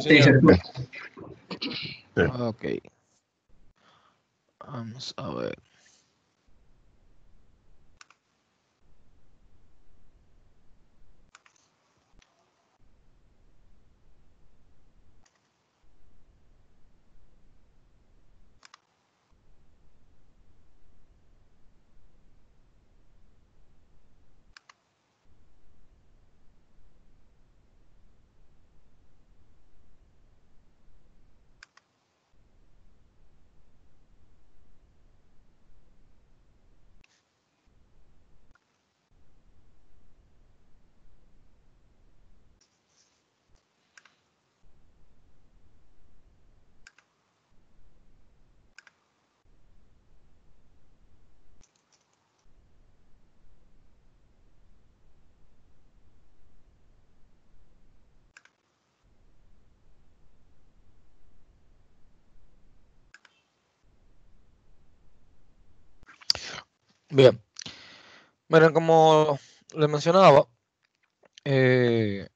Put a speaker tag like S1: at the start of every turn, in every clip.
S1: Sí,
S2: Ok. Vamos a ver. Bien. Miren, como les mencionaba, eh,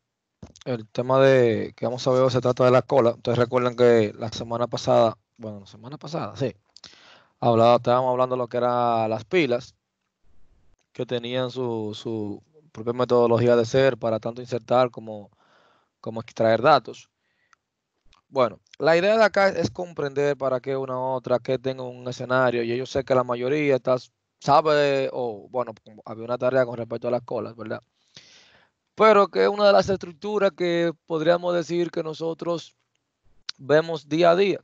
S2: el tema de que vamos a ver se trata de la cola. Ustedes recuerdan que la semana pasada, bueno, la semana pasada, sí, hablaba, estábamos hablando de lo que eran las pilas, que tenían su, su propia metodología de ser para tanto insertar como, como extraer datos. Bueno, la idea de acá es comprender para qué una otra, que tenga un escenario, y yo sé que la mayoría está sabe, o bueno, había una tarea con respecto a las colas, ¿verdad? Pero que es una de las estructuras que podríamos decir que nosotros vemos día a día,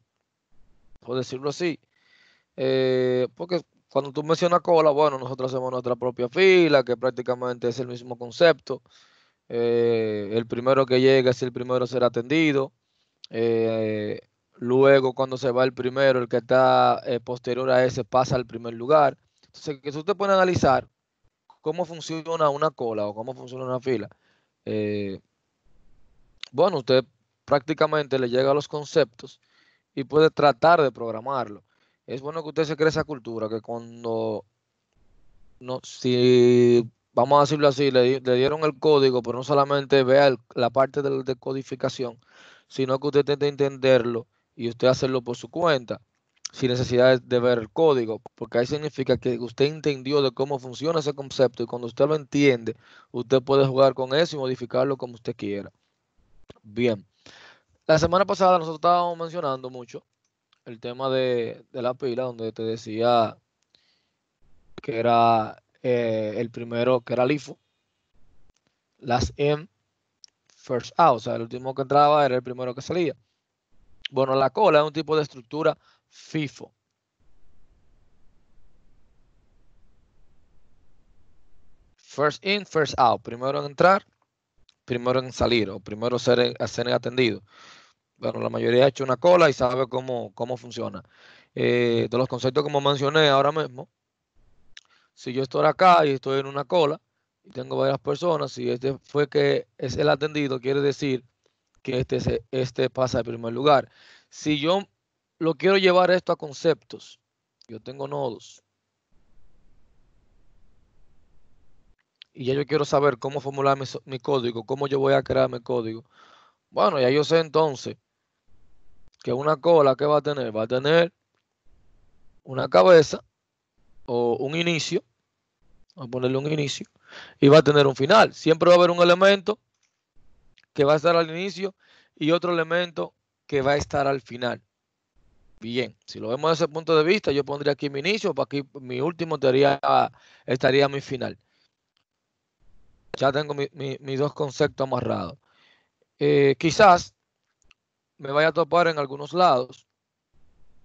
S2: por decirlo así. Eh, porque cuando tú mencionas cola, bueno, nosotros hacemos nuestra propia fila, que prácticamente es el mismo concepto. Eh, el primero que llega es el primero a ser atendido. Eh, luego, cuando se va el primero, el que está posterior a ese pasa al primer lugar. Entonces, que usted puede analizar cómo funciona una cola o cómo funciona una fila, eh, bueno, usted prácticamente le llega a los conceptos y puede tratar de programarlo. Es bueno que usted se cree esa cultura, que cuando, no, si vamos a decirlo así, le, dieron el código, pero no solamente vea la parte de, de codificación, sino que usted intente entenderlo y usted hacerlo por su cuenta sin necesidad de ver el código, porque ahí significa que usted entendió de cómo funciona ese concepto y cuando usted lo entiende, usted puede jugar con eso y modificarlo como usted quiera. Bien, la semana pasada nosotros estábamos mencionando mucho el tema de, la pila, donde te decía que era eh, el primero, que era el IFO, las M, first out, o sea, el último que entraba era el primero que salía. Bueno, la cola es un tipo de estructura FIFO. First in, first out. Primero en entrar, primero en salir o primero ser, ser atendido. Bueno, la mayoría ha hecho una cola y sabe cómo, cómo funciona. Eh, de los conceptos como mencioné ahora mismo, si yo estoy acá y estoy en una cola y tengo varias personas, si este fue que es el atendido, quiere decir que este, este pasa al primer lugar. Si yo lo quiero llevar esto a conceptos. Yo tengo nodos. Y ya yo quiero saber cómo formular mi, código, cómo yo voy a crear mi código. Bueno, ya yo sé entonces que una cola que va a tener, va a tener una cabeza o un inicio, vamos a ponerle un inicio, y va a tener un final. Siempre va a haber un elemento que va a estar al inicio y otro elemento que va a estar al final. Bien, si lo vemos desde ese punto de vista, yo pondría aquí mi inicio, para aquí mi último estaría, estaría mi final. Ya tengo mis dos conceptos amarrados. Eh, quizás me vaya a topar en algunos lados.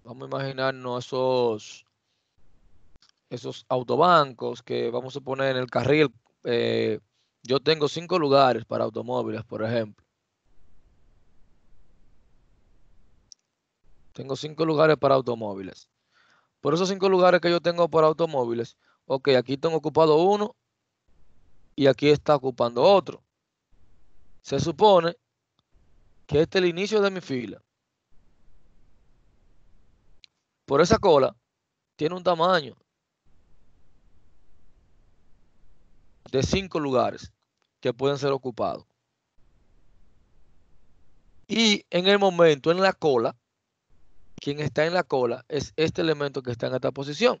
S2: Vamos a imaginarnos esos, esos autobancos que vamos a poner en el carril. Eh, yo tengo cinco lugares para automóviles, por ejemplo. Tengo cinco lugares para automóviles. Por esos cinco lugares que yo tengo para automóviles, ok, aquí tengo ocupado uno y aquí está ocupando otro. Se supone que este es el inicio de mi fila. Por esa cola tiene un tamaño de cinco lugares que pueden ser ocupados. Y en el momento, en la cola, quien está en la cola es este elemento que está en esta posición.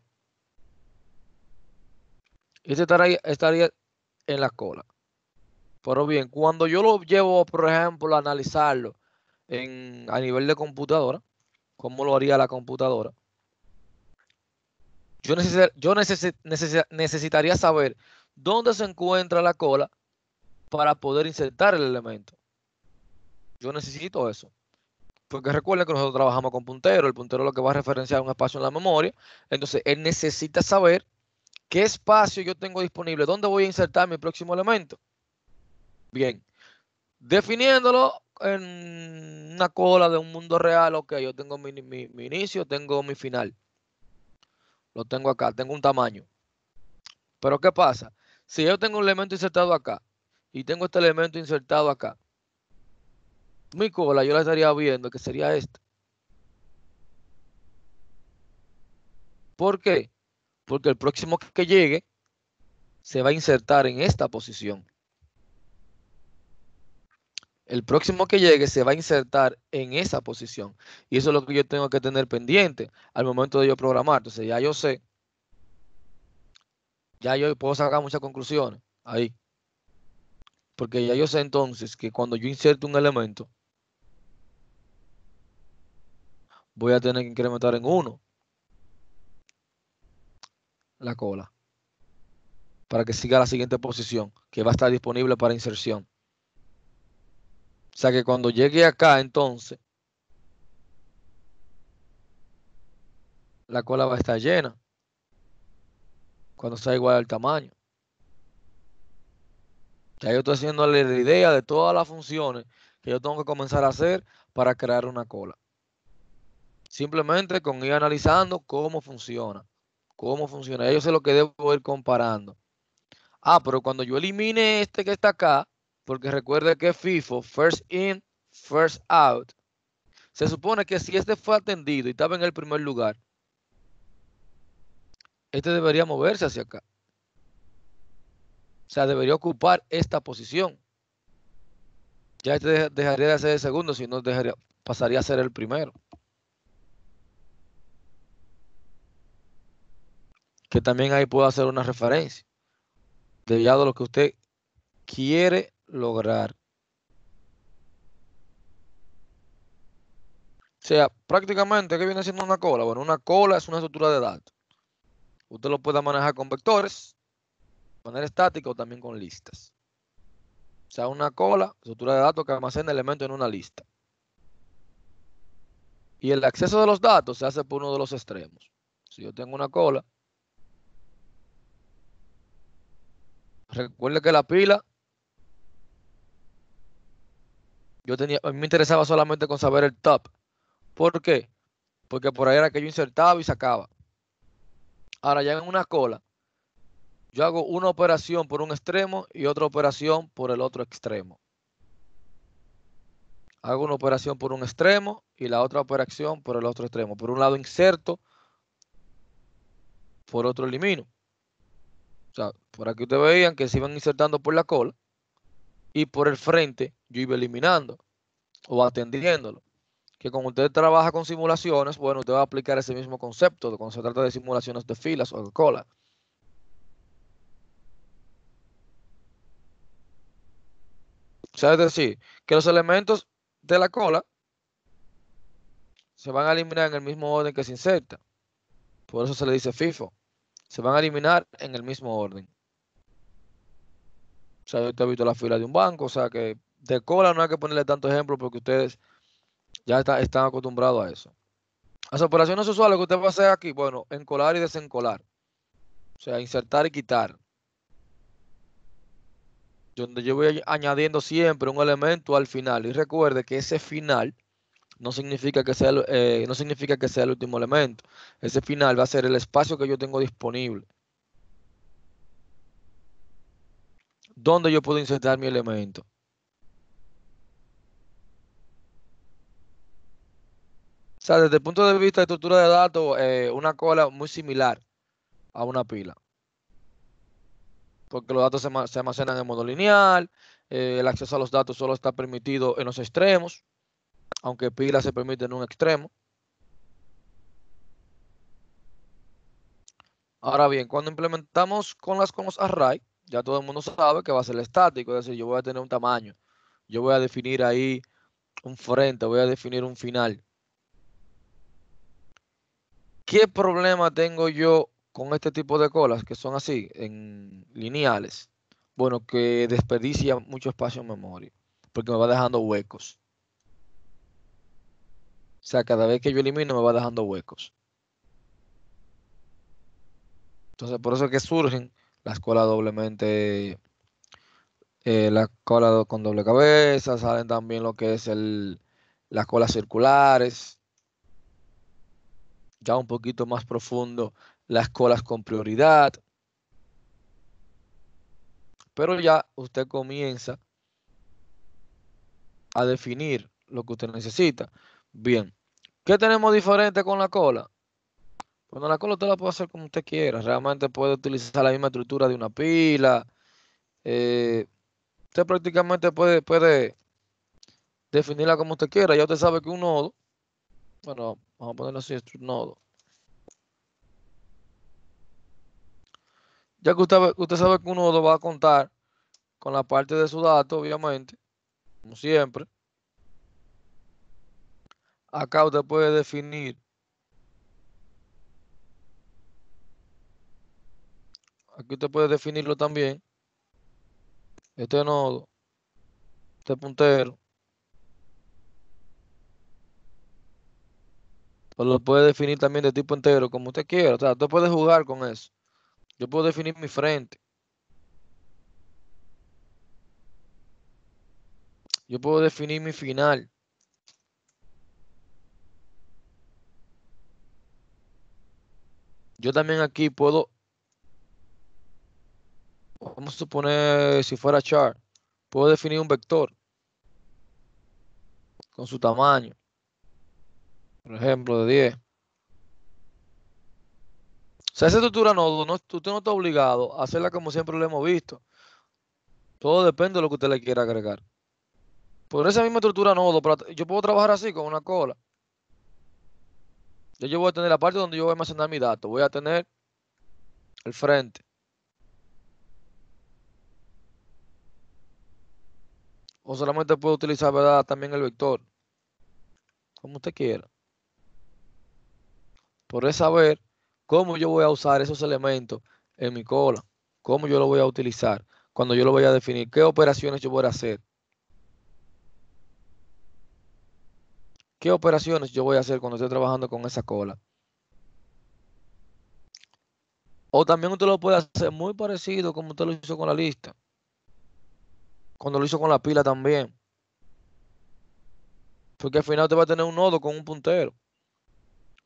S2: Este estaría, estaría en la cola. Pero bien, cuando yo lo llevo, por ejemplo, a analizarlo a nivel de computadora, ¿cómo lo haría la computadora? Yo, yo necesitaría saber dónde se encuentra la cola para poder insertar el elemento. Yo necesito eso. Porque recuerden que nosotros trabajamos con puntero. El puntero lo que va a referenciar un espacio en la memoria. Entonces, él necesita saber qué espacio yo tengo disponible, dónde voy a insertar mi próximo elemento. Bien, definiéndolo en una cola de un mundo real, ok, yo tengo mi inicio, tengo mi final. Lo tengo acá, tengo un tamaño. Pero ¿qué pasa? Si yo tengo un elemento insertado acá y tengo este elemento insertado acá, mi cola yo la estaría viendo que sería esta. ¿Por qué? Porque el próximo que llegue se va a insertar en esta posición. El próximo que llegue se va a insertar en esa posición. Y eso es lo que yo tengo que tener pendiente al momento de yo programar. Entonces ya yo sé, ya yo puedo sacar muchas conclusiones ahí. Porque ya yo sé entonces que cuando yo inserto un elemento, voy a tener que incrementar en 1 la cola para que siga la siguiente posición que va a estar disponible para inserción. O sea que cuando llegue acá entonces la cola va a estar llena cuando sea igual al tamaño. Ya yo estoy haciéndole la idea de todas las funciones que yo tengo que comenzar a hacer para crear una cola. Simplemente con ir analizando cómo funciona. Cómo funciona. Yo sé lo que debo ir comparando. Ah, pero cuando yo elimine este que está acá, porque recuerde que FIFO, first in, first out, se supone que si este fue atendido y estaba en el primer lugar, este debería moverse hacia acá. O sea, debería ocupar esta posición. Ya este dejaría de ser el segundo, si no dejaría, pasaría a ser el primero. Que también ahí puedo hacer una referencia de ya de lo que usted quiere lograr. O sea, prácticamente, ¿qué viene siendo una cola? Bueno, una cola es una estructura de datos. Usted lo puede manejar con vectores, de manera estática o también con listas. O sea, una cola, estructura de datos que almacena elementos en una lista. Y el acceso de los datos se hace por uno de los extremos. Si yo tengo una cola Recuerde que la pila, yo tenía, me interesaba solamente con saber el top. ¿Por qué? Porque por ahí era que yo insertaba y sacaba. Ahora ya en una cola, yo hago una operación por un extremo y otra operación por el otro extremo. Hago una operación por un extremo y la otra operación por el otro extremo. Por un lado inserto, por otro elimino. O sea, por aquí ustedes veían que se iban insertando por la cola y por el frente yo iba eliminando o atendiéndolo. Que cuando usted trabaja con simulaciones, bueno, usted va a aplicar ese mismo concepto cuando se trata de simulaciones de filas o de cola. O es decir, que los elementos de la cola se van a eliminar en el mismo orden que se inserta. Por eso se le dice FIFO se van a eliminar en el mismo orden. O sea, yo te he visto la fila de un banco, o sea que de cola no hay que ponerle tanto ejemplo porque ustedes ya están acostumbrados a eso. Las operaciones usuales que usted va a hacer aquí, bueno, encolar y desencolar. O sea, insertar y quitar. Donde yo voy añadiendo siempre un elemento al final. Y recuerde que ese final no significa que sea, eh, no significa que sea el último elemento. Ese final va a ser el espacio que yo tengo disponible. ¿Dónde yo puedo insertar mi elemento? O sea, desde el punto de vista de estructura de datos, eh, una cola muy similar a una pila. Porque los datos se, almacenan en modo lineal, eh, el acceso a los datos solo está permitido en los extremos aunque pila se permite en un extremo. Ahora bien, cuando implementamos con las con los array, ya todo el mundo sabe que va a ser estático, es decir, yo voy a tener un tamaño. Yo voy a definir ahí un frente, voy a definir un final. ¿Qué problema tengo yo con este tipo de colas que son así, en lineales? Bueno, que desperdicia mucho espacio en memoria, porque me va dejando huecos. O sea, cada vez que yo elimino me va dejando huecos. Entonces, por eso es que surgen las colas doblemente, eh, las colas con doble cabeza, salen también lo que es el, las colas circulares, ya un poquito más profundo, las colas con prioridad. Pero ya usted comienza a definir lo que usted necesita. Bien, ¿qué tenemos diferente con la cola? Bueno, la cola usted la puede hacer como usted quiera. Realmente puede utilizar la misma estructura de una pila. Eh, usted prácticamente puede, definirla como usted quiera. Ya usted sabe que un nodo, bueno, Vamos a ponerlo así, nodo. Ya que usted, usted sabe que un nodo va a contar con la parte de su dato, obviamente, como siempre. Acá usted puede definir aquí usted puede definirlo también. Este nodo, este puntero. O lo puede definir también de tipo entero, como usted quiera. O sea, usted puede jugar con eso. Yo puedo definir mi frente. Yo puedo definir mi final. Yo también aquí puedo, vamos a suponer si fuera chart, puedo definir un vector con su tamaño por ejemplo, de 10. O sea, esa estructura nodo, no, usted no está obligado a hacerla como siempre lo hemos visto. Todo depende de lo que usted le quiera agregar. Por esa misma estructura nodo, yo puedo trabajar así con una cola. Yo, voy a tener la parte donde yo voy a almacenar mi dato. Voy a tener el frente. O solamente puedo utilizar, ¿verdad? También el vector. Como usted quiera por saber cómo yo voy a usar esos elementos en mi cola, cómo yo lo voy a utilizar, cuando yo lo voy a definir, qué operaciones yo voy a hacer. ¿Qué operaciones yo voy a hacer cuando estoy trabajando con esa cola? O también usted lo puede hacer muy parecido como usted lo hizo con la lista. Cuando lo hizo con la pila también. Porque al final usted va a tener un nodo con un puntero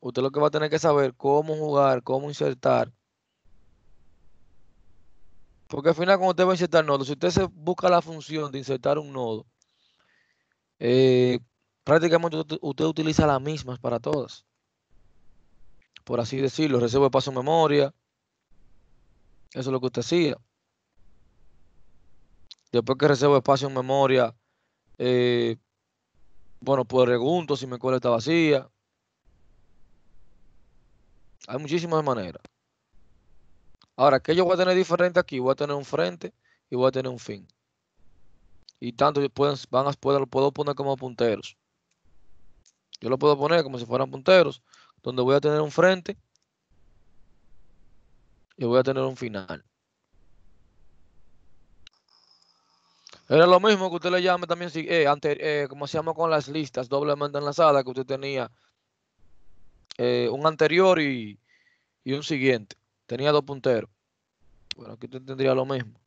S2: usted lo que va a tener que saber cómo jugar, cómo insertar. Porque al final cuando usted va a insertar nodos, si usted se busca la función de insertar un nodo, eh, prácticamente usted, utiliza las mismas para todas. Por así decirlo, recibo paso en memoria. Eso es lo que usted hacía. Después que recibo espacio en memoria, eh, bueno, pues pregunto si mi cola está vacía. Hay muchísimas maneras. Ahora, ¿qué yo voy a tener diferente aquí? Voy a tener un frente y voy a tener un fin. Y tanto pueden, van a, puedo, puedo poner como punteros. Yo lo puedo poner como si fueran punteros, donde voy a tener un frente y voy a tener un final. Era lo mismo que usted le llame también, eh, eh, como se con las listas doblemente enlazadas que usted tenía eh, un anterior y, un siguiente. Tenía dos punteros. Bueno, aquí usted tendría lo mismo.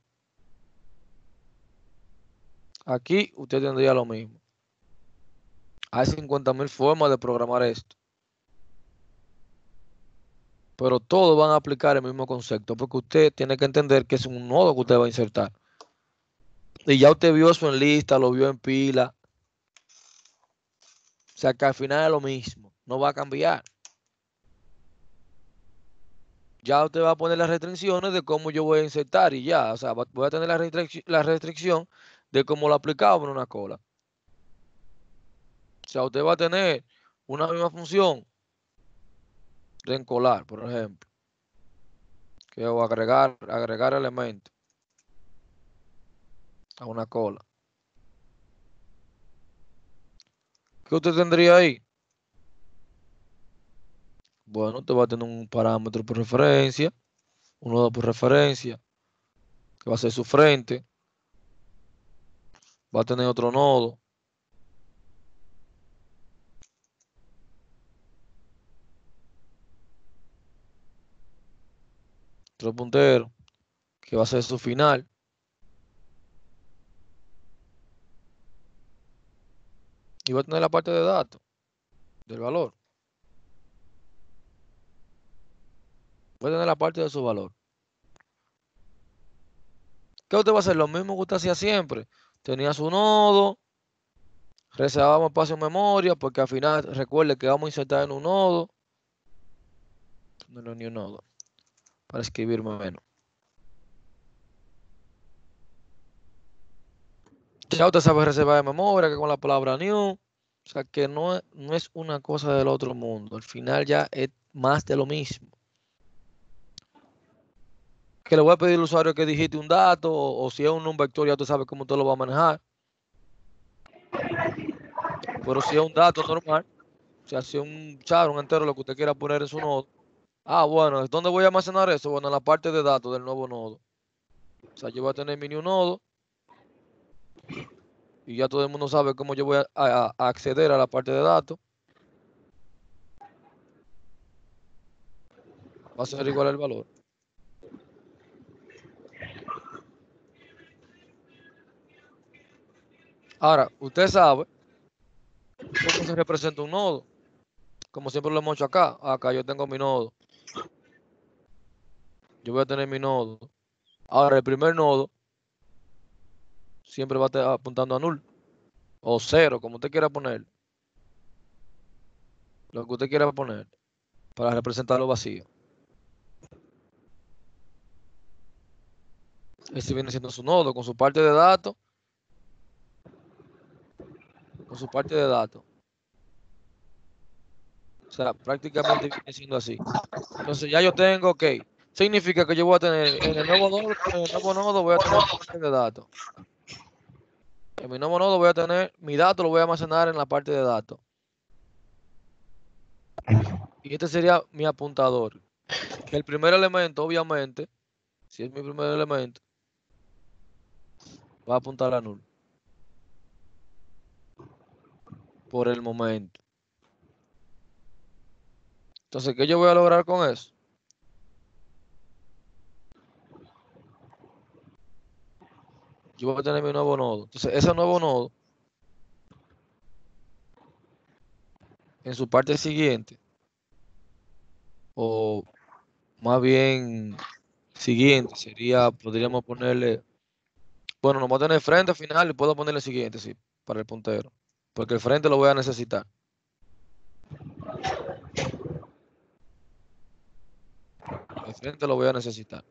S2: Aquí usted tendría lo mismo. Hay 50.000 formas de programar esto. Pero todos van a aplicar el mismo concepto porque usted tiene que entender que es un nodo que usted va a insertar. Y ya usted vio eso en lista, lo vio en pila. O sea que al final es lo mismo, no va a cambiar ya usted va a poner las restricciones de cómo yo voy a insertar y ya, o sea, voy a tener la, restricción, de cómo lo aplicaba en una cola. O sea, usted va a tener una misma función de encolar, por ejemplo, que o agregar, agregar elementos a una cola. ¿Qué usted tendría ahí? Bueno, usted va a tener un parámetro por referencia, un nodo por referencia, que va a ser su frente. Va a tener otro nodo. Otro puntero, que va a ser su final. Y va a tener la parte de datos, del valor. Va a tener la parte de su valor. ¿Qué usted va a hacer? Lo mismo que usted hacía siempre. Tenía su nodo, reservábamos espacio en memoria, porque al final recuerde que vamos a insertar en un nodo. No ni un nodo. Para escribir menos. Ya usted sabe reservar de memoria, que con la palabra new. O sea, que no, no es una cosa del otro mundo. Al final ya es más de lo mismo que le voy a pedir al usuario que digite un dato o, si es un, vector ya tú sabes cómo usted lo va a manejar. Pero si es un dato normal, o sea, si es un char, un entero, lo que usted quiera poner en su nodo. Ah, bueno, ¿dónde voy a almacenar eso? Bueno, en la parte de datos del nuevo nodo. O sea, yo voy a tener mi new nodo. Y ya todo el mundo sabe cómo yo voy a acceder a la parte de datos. Va a ser igual el valor. Ahora, usted sabe cómo se representa un nodo. Como siempre lo hemos hecho acá. Acá yo tengo mi nodo. Yo voy a tener mi nodo. Ahora, el primer nodo siempre va a estar apuntando a null. O cero, como usted quiera poner. Lo que usted quiera poner. Para representarlo vacío. Ese viene siendo su nodo con su parte de datos con su parte de datos. O sea, prácticamente viene siendo así. Entonces ya yo tengo, ok, significa que yo voy a tener en el nuevo nodo, en el nuevo nodo voy a tener parte de datos. En mi nuevo nodo voy a tener, mi dato lo voy a almacenar en la parte de datos. Y este sería mi apuntador. El primer elemento, obviamente, si es mi primer elemento, va a apuntar a null por el momento. Entonces, ¿qué yo voy a lograr con eso? Yo voy a tener mi nuevo nodo. Entonces, ese nuevo nodo, en su parte siguiente, o más bien siguiente, sería, podríamos ponerle, bueno, nos vamos a tener frente al final y puedo ponerle siguiente, sí, para el puntero porque el frente lo voy a necesitar. Frente lo voy a necesitar.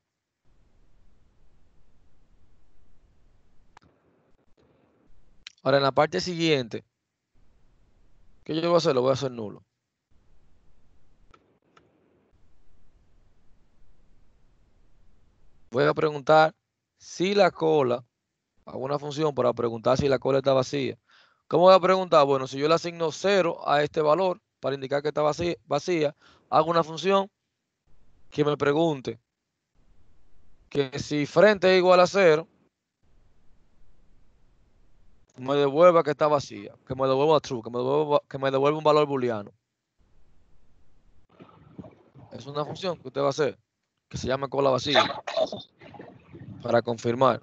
S2: Ahora en la parte siguiente, ¿qué yo voy a hacer? Lo voy a hacer nulo. Voy a preguntar si la cola, hago una función para preguntar si la cola está vacía. ¿Cómo voy a preguntar? Bueno, si yo le asigno 0 a este valor para indicar que está vacía, hago una función que me pregunte que si frente es igual a 0, me devuelva que está vacía, que me devuelva true, que me devuelva, que me devuelva un valor booleano. Es una función que usted va a hacer, que se llama cola vacía, para confirmar.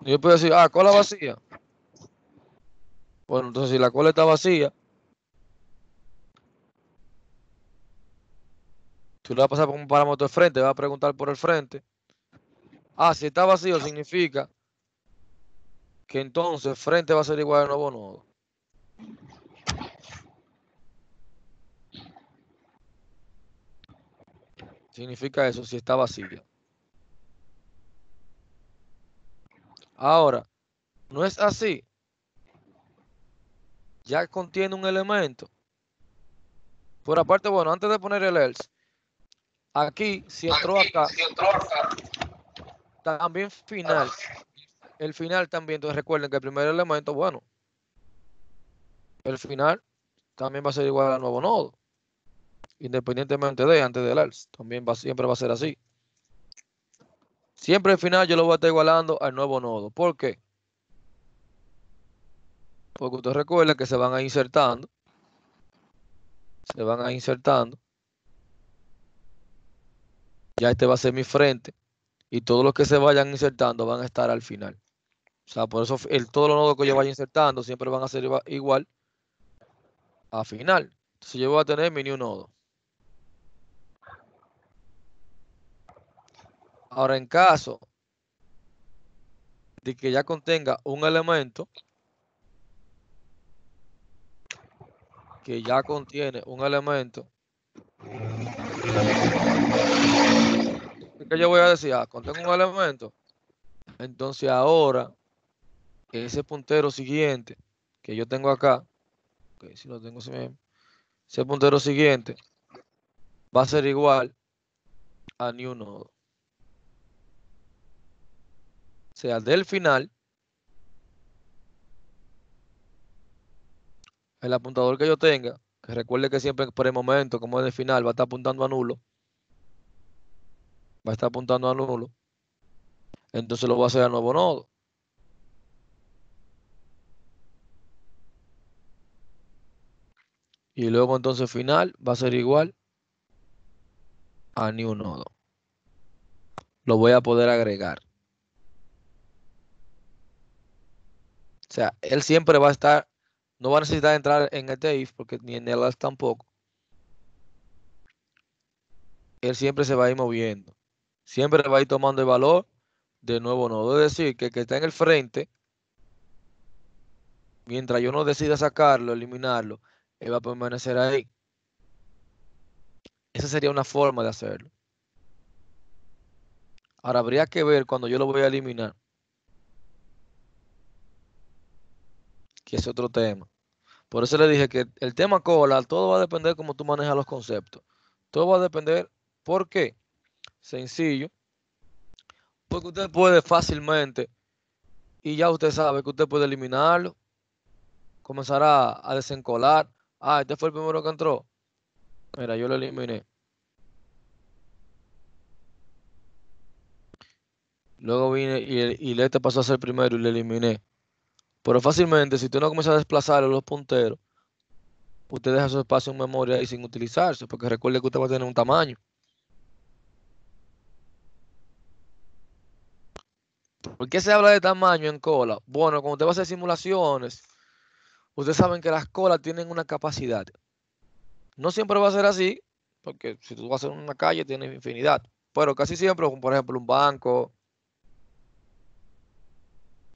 S2: Yo puedo decir, ah, cola vacía. Bueno, entonces si la cola está vacía, tú le vas a pasar por un parámetro de frente, vas a preguntar por el frente. Ah, si está vacío significa que entonces frente va a ser igual al nuevo nodo. Significa eso si está vacío. Ahora, no es así. ya contiene un elemento. Por aparte, bueno, antes de poner el else, aquí, si entró acá, también final, el final también, entonces recuerden que el primer elemento, bueno, el final también va a ser igual al nuevo nodo, independientemente de antes del else, también va, siempre va a ser así. Siempre el final yo lo voy a estar igualando al nuevo nodo. ¿Por qué? Porque ustedes recuerden que se van a insertando. Se van a insertando. Ya este va a ser mi frente. Y todos los que se vayan insertando van a estar al final. O sea, por eso el, todos los nodos que yo vaya insertando siempre van a ser igual a final. Entonces yo voy a tener mi new nodo. Ahora, en caso de que ya contenga un elemento que ya contiene un elemento que yo voy a decir, ah, contengo un elemento entonces ahora ese puntero siguiente que yo tengo acá si lo tengo ese puntero siguiente va a ser igual a new nodo sea del final, el apuntador que yo tenga, que recuerde que siempre por el momento, como es de final, va a estar apuntando a nulo, va a estar apuntando a nulo, entonces lo voy a hacer a nuevo nodo. Y luego entonces final va a ser igual a new nodo. Lo voy a poder agregar. O sea, él siempre va a estar, no va a necesitar entrar en este if porque ni en el else tampoco. Él siempre se va a ir moviendo. Siempre va a ir tomando el valor de nuevo nodo. Es decir, que el que está en el frente, mientras yo no decida sacarlo, eliminarlo, él va a permanecer ahí. Esa sería una forma de hacerlo. Ahora habría que ver cuando yo lo voy a eliminar. que es otro tema. Por eso le dije que el tema cola, todo va a depender cómo tú manejas los conceptos. Todo va a depender, ¿por qué? Sencillo. Porque usted puede fácilmente, y ya usted sabe que usted puede eliminarlo, comenzará a desencolar. Ah, este fue el primero que entró. Mira, yo lo eliminé. Luego vine y, y este pasó a ser primero y lo eliminé. Pero fácilmente, si tú no comienzas a desplazar los punteros, usted deja su espacio en memoria y sin utilizarse, porque recuerde que usted va a tener un tamaño. ¿Por qué se habla de tamaño en cola? Bueno, cuando usted va a hacer simulaciones, ustedes saben que las colas tienen una capacidad. No siempre va a ser así, porque si tú vas a hacer una calle, tiene infinidad. Pero casi siempre, por ejemplo, un banco,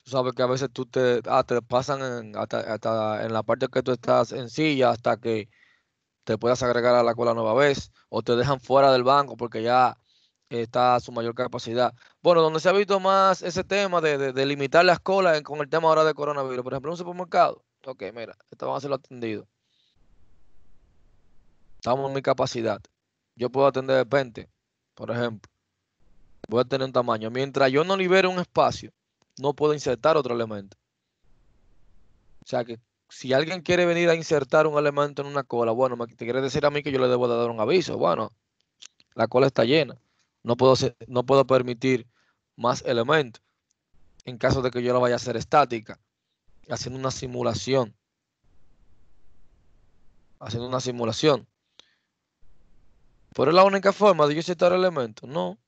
S2: Tú sabes que a veces tú te, ah, pasan en, hasta, en la parte que tú estás en silla hasta que te puedas agregar a la cola nueva vez o te dejan fuera del banco porque ya está a su mayor capacidad. Bueno, donde se ha visto más ese tema de, limitar las colas con el tema ahora de coronavirus, por ejemplo, un supermercado. Ok, mira, esto vamos a hacerlo atendido. Estamos en mi capacidad. Yo puedo atender 20, por ejemplo. Voy a tener un tamaño. Mientras yo no libere un espacio no puedo insertar otro elemento. O sea que si alguien quiere venir a insertar un elemento en una cola, bueno, te quiere decir a mí que yo le debo de dar un aviso. Bueno, la cola está llena. No puedo, no puedo permitir más elementos en caso de que yo la vaya a hacer estática, haciendo una simulación. Haciendo una simulación. ¿Pero es la única forma de yo insertar elementos? No.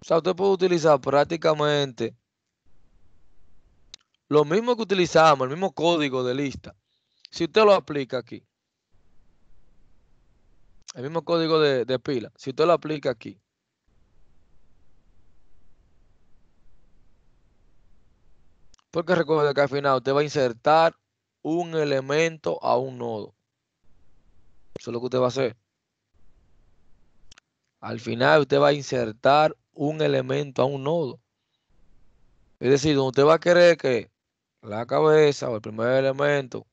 S2: O sea, usted puede utilizar prácticamente lo mismo que utilizamos, el mismo código de lista. Si usted lo aplica aquí, el mismo código de, pila, si usted lo aplica aquí, porque recuerde que al final usted va a insertar un elemento a un nodo. Eso es lo que usted va a hacer. Al final usted va a insertar un elemento a un nodo. Es decir, donde usted va a querer que la cabeza o el primer elemento,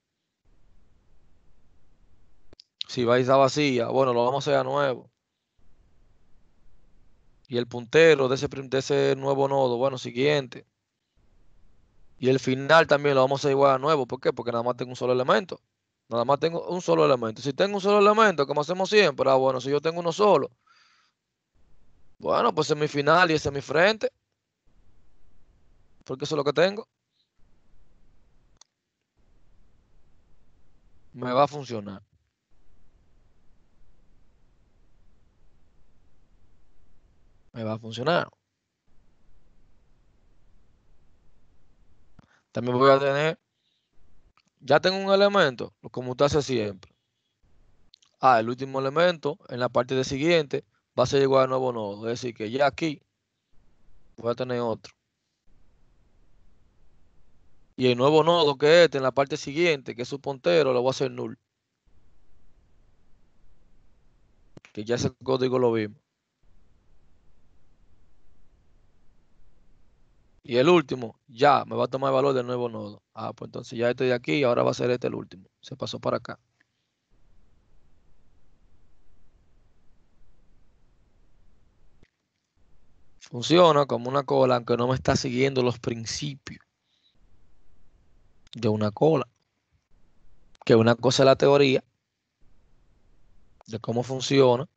S2: si va a vacía, bueno, lo vamos a hacer a nuevo. Y el puntero de ese, de ese nuevo nodo, bueno, siguiente. Y el final también lo vamos a igual a nuevo. ¿Por qué? Porque nada más tengo un solo elemento. Nada más tengo un solo elemento. Si tengo un solo elemento, como hacemos siempre, ah, bueno, si yo tengo uno solo, bueno, pues es mi final y ese es mi frente. Porque eso es lo que tengo. Me va a funcionar. Me va a funcionar. También voy a tener, ya tengo un elemento, como usted hace siempre. Ah, el último elemento en la parte de siguiente va a ser igual al nuevo nodo. Es decir, que ya aquí voy a tener otro. Y el nuevo nodo que es este en la parte siguiente, que es su puntero, lo voy a hacer null. Que ya ese código lo vimos. Y el último, ya me va a tomar el valor del nuevo nodo. Ah, pues entonces ya estoy aquí y ahora va a ser este el último. Se pasó para acá. Funciona como una cola, aunque no me está siguiendo los principios de una cola. Que una cosa es la teoría de cómo funciona,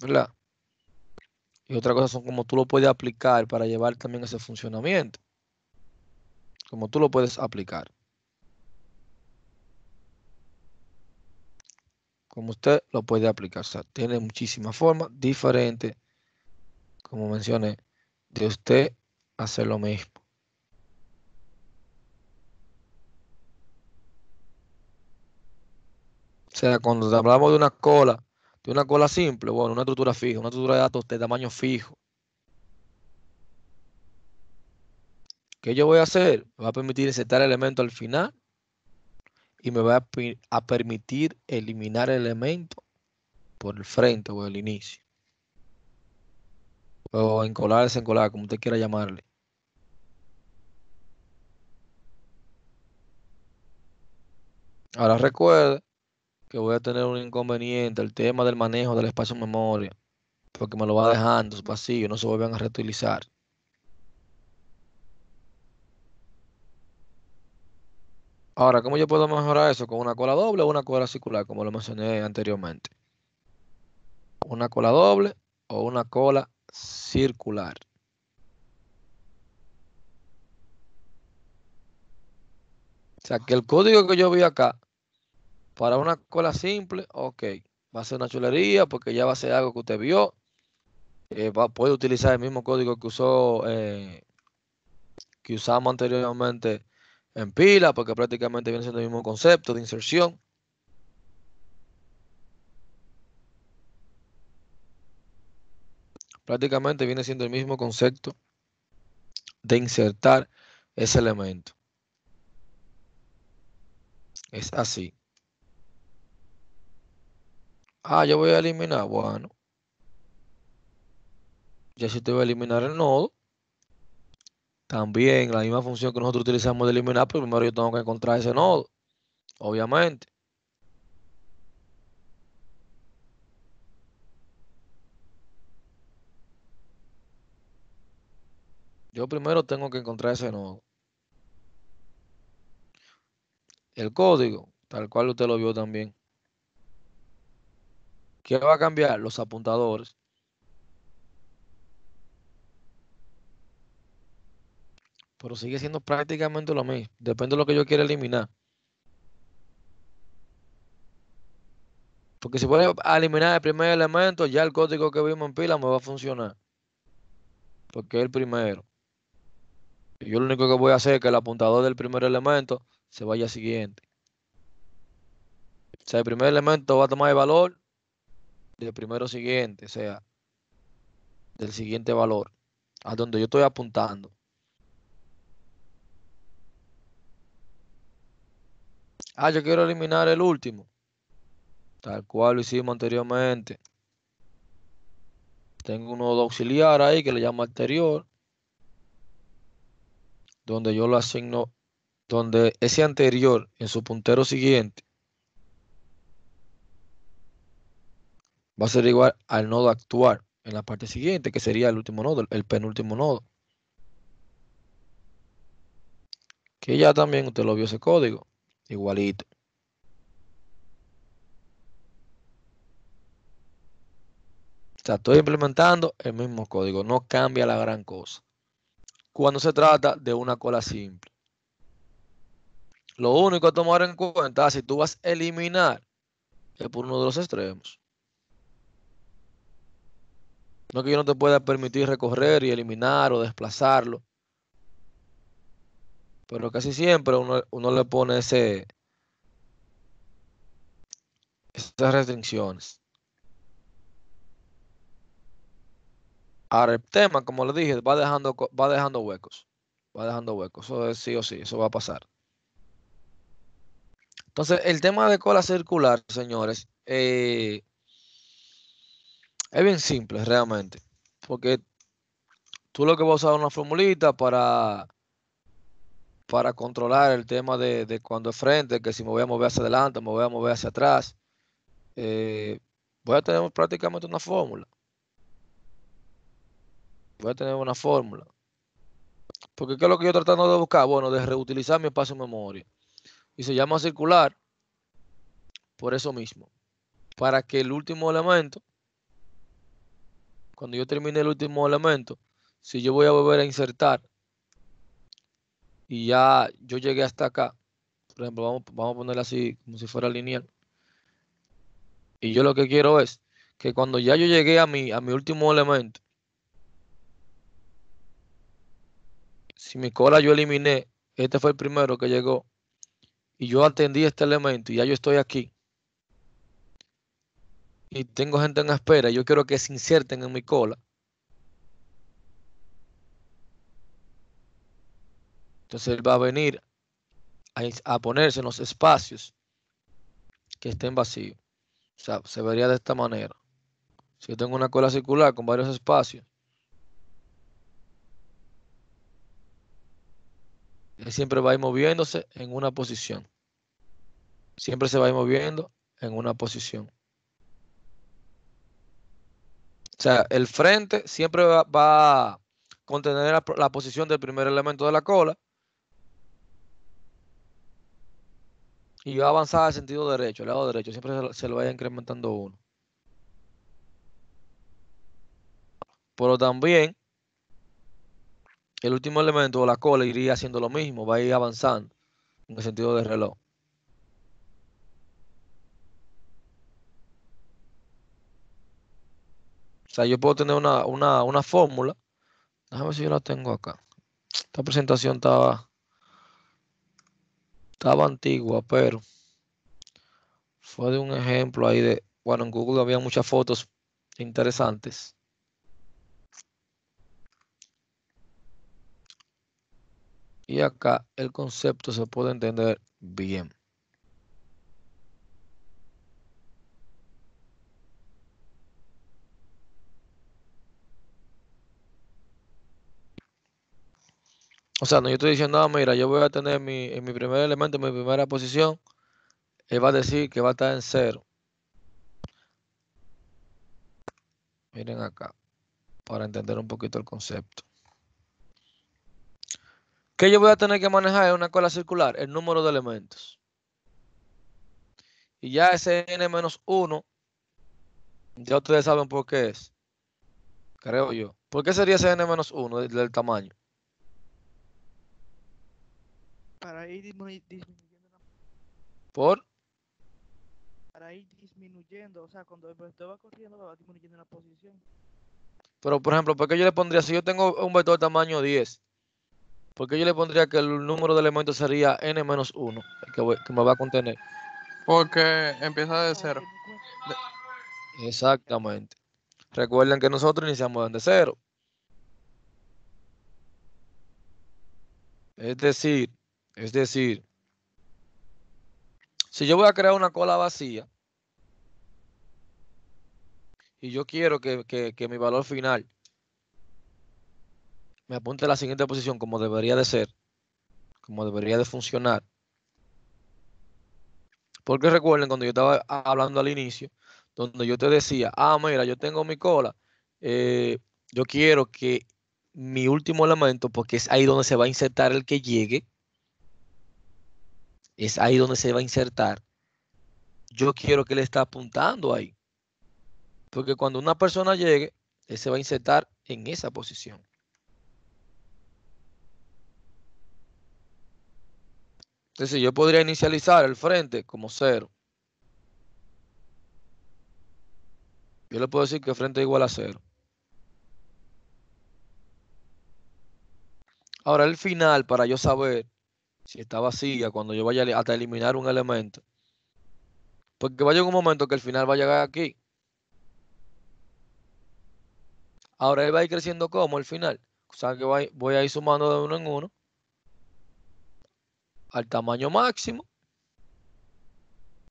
S2: ¿verdad? Y otra cosa son como tú lo puedes aplicar para llevar también ese funcionamiento. Como tú lo puedes aplicar. Como usted lo puede aplicar. O sea, tiene muchísimas formas diferentes, como mencioné, de usted hacer lo mismo. O sea, cuando hablamos de una cola, una cola simple, bueno, una estructura fija, una estructura de datos de tamaño fijo. ¿Qué yo voy a hacer? Me va a permitir insertar elemento al final y me va a, permitir eliminar elemento por el frente o el inicio. O encolar, desencolar, como usted quiera llamarle. Ahora recuerde que voy a tener un inconveniente, el tema del manejo del espacio en memoria, porque me lo va dejando vacío, no se vuelven a reutilizar. Ahora, ¿cómo yo puedo mejorar eso? ¿Con una cola doble o una cola circular, como lo mencioné anteriormente? Una cola doble o una cola circular. O sea, que el código que yo vi acá para una cola simple, ok, va a ser una chulería porque ya va a ser algo que usted vio. Eh, puede utilizar el mismo código que usó, eh, que usamos anteriormente en pila, porque prácticamente viene siendo el mismo concepto de inserción. Prácticamente viene siendo el mismo concepto de insertar ese elemento. Es así. Ah, yo voy a eliminar. Bueno. Ya si te voy a eliminar el nodo. También la misma función que nosotros utilizamos de eliminar, pero primero yo tengo que encontrar ese nodo. Obviamente. Yo primero tengo que encontrar ese nodo. El código, tal cual usted lo vio también. ¿Qué va a cambiar? Los apuntadores. Pero sigue siendo prácticamente lo mismo. Depende de lo que yo quiera eliminar. Porque si voy a eliminar el primer elemento, ya el código que vimos en pila me va a funcionar. Porque es el primero. Y yo lo único que voy a hacer es que el apuntador del primer elemento se vaya al siguiente. O sea, el primer elemento va a tomar el valor del primero siguiente, o sea, del siguiente valor, a donde yo estoy apuntando. Ah, yo quiero eliminar el último. Tal cual lo hicimos anteriormente. Tengo un nodo auxiliar ahí que le llamo anterior. donde yo lo asigno, donde ese anterior en su puntero siguiente va a ser igual al nodo actual en la parte siguiente, que sería el último nodo, el penúltimo nodo. Que ya también usted lo vio ese código, igualito. O sea, estoy implementando el mismo código, no cambia la gran cosa. Cuando se trata de una cola simple. Lo único a tomar en cuenta, si tú vas a eliminar, es por uno de los extremos. No que yo no te pueda permitir recorrer y eliminar o desplazarlo. Pero casi siempre uno, le pone ese, esas restricciones. Ahora el tema, como le dije, va dejando, va dejando huecos. Va dejando huecos. Eso es sí o sí, eso va a pasar. Entonces, el tema de cola circular, señores, eh, es bien simple realmente. Porque tú lo que vas a usar una formulita para, para controlar el tema de, cuando es frente, que si me voy a mover hacia adelante, me voy a mover hacia atrás. Eh, voy a tener prácticamente una fórmula. Voy a tener una fórmula. Porque ¿qué es lo que yo tratando de buscar? Bueno, de reutilizar mi espacio de memoria. Y se llama circular por eso mismo. Para que el último elemento cuando yo termine el último elemento, si yo voy a volver a insertar y ya yo llegué hasta acá, por ejemplo, vamos, vamos a ponerlo así como si fuera lineal. Y yo lo que quiero es que cuando ya yo llegué a mi, a mi último elemento, si mi cola yo eliminé, este fue el primero que llegó, y yo atendí este elemento y ya yo estoy aquí, y tengo gente en espera, yo quiero que se inserten en mi cola. Entonces él va a venir a, ponerse en los espacios que estén vacíos. O sea, se vería de esta manera. Si yo tengo una cola circular con varios espacios, él siempre va a ir moviéndose en una posición. Siempre se va a ir moviendo en una posición. O sea, el frente siempre va, a contener la, posición del primer elemento de la cola y va a avanzar al sentido derecho, al lado derecho, siempre se, se, lo vaya incrementando uno. Pero también el último elemento de la cola iría haciendo lo mismo, va a ir avanzando en el sentido del reloj. Sea, yo puedo tener una, fórmula. Déjame ver si yo la tengo acá. Esta presentación estaba, estaba antigua, pero fue de un ejemplo ahí de, bueno, en Google había muchas fotos interesantes. Y acá el concepto se puede entender bien. O sea, no yo estoy diciendo, ah, mira, yo voy a tener mi, mi primer elemento, en mi primera posición, él va a decir que va a estar en cero. Miren acá, para entender un poquito el concepto. ¿Qué yo voy a tener que manejar en una cola circular? El número de elementos. Y ya ese n-1, ya ustedes saben por qué es. Creo yo. ¿Por qué sería ese n-1 del tamaño?
S1: Para ir disminuyendo
S2: ¿Por?
S1: Para ir disminuyendo, o sea, cuando el vector va corriendo va disminuyendo la posición.
S2: Pero, por ejemplo, ¿por qué yo le pondría, si yo tengo un vector tamaño 10, ¿por qué yo le pondría que el número de elementos sería n-1, que, que me va a contener?
S3: Porque empieza de cero.
S2: Exactamente. Recuerden que nosotros iniciamos desde cero. Es decir, es decir, si yo voy a crear una cola vacía y yo quiero que, mi valor final me apunte a la siguiente posición como debería de ser, como debería de funcionar. Porque recuerden cuando yo estaba hablando al inicio, donde yo te decía, ah, mira, yo tengo mi cola, eh, yo quiero que mi último elemento, porque es ahí donde se va a insertar el que llegue, es ahí donde se va a insertar. Yo quiero que le esté apuntando ahí. Porque cuando una persona llegue, él se va a insertar en esa posición. Entonces yo podría inicializar el frente como cero. Yo le puedo decir que frente es igual a cero. Ahora el final, para yo saber si está vacía, cuando yo vaya hasta eliminar un elemento. Porque va a llegar un momento que el final va a llegar aquí. Ahora él va a ir creciendo como el final. O sea que voy a ir sumando de uno en uno al tamaño máximo.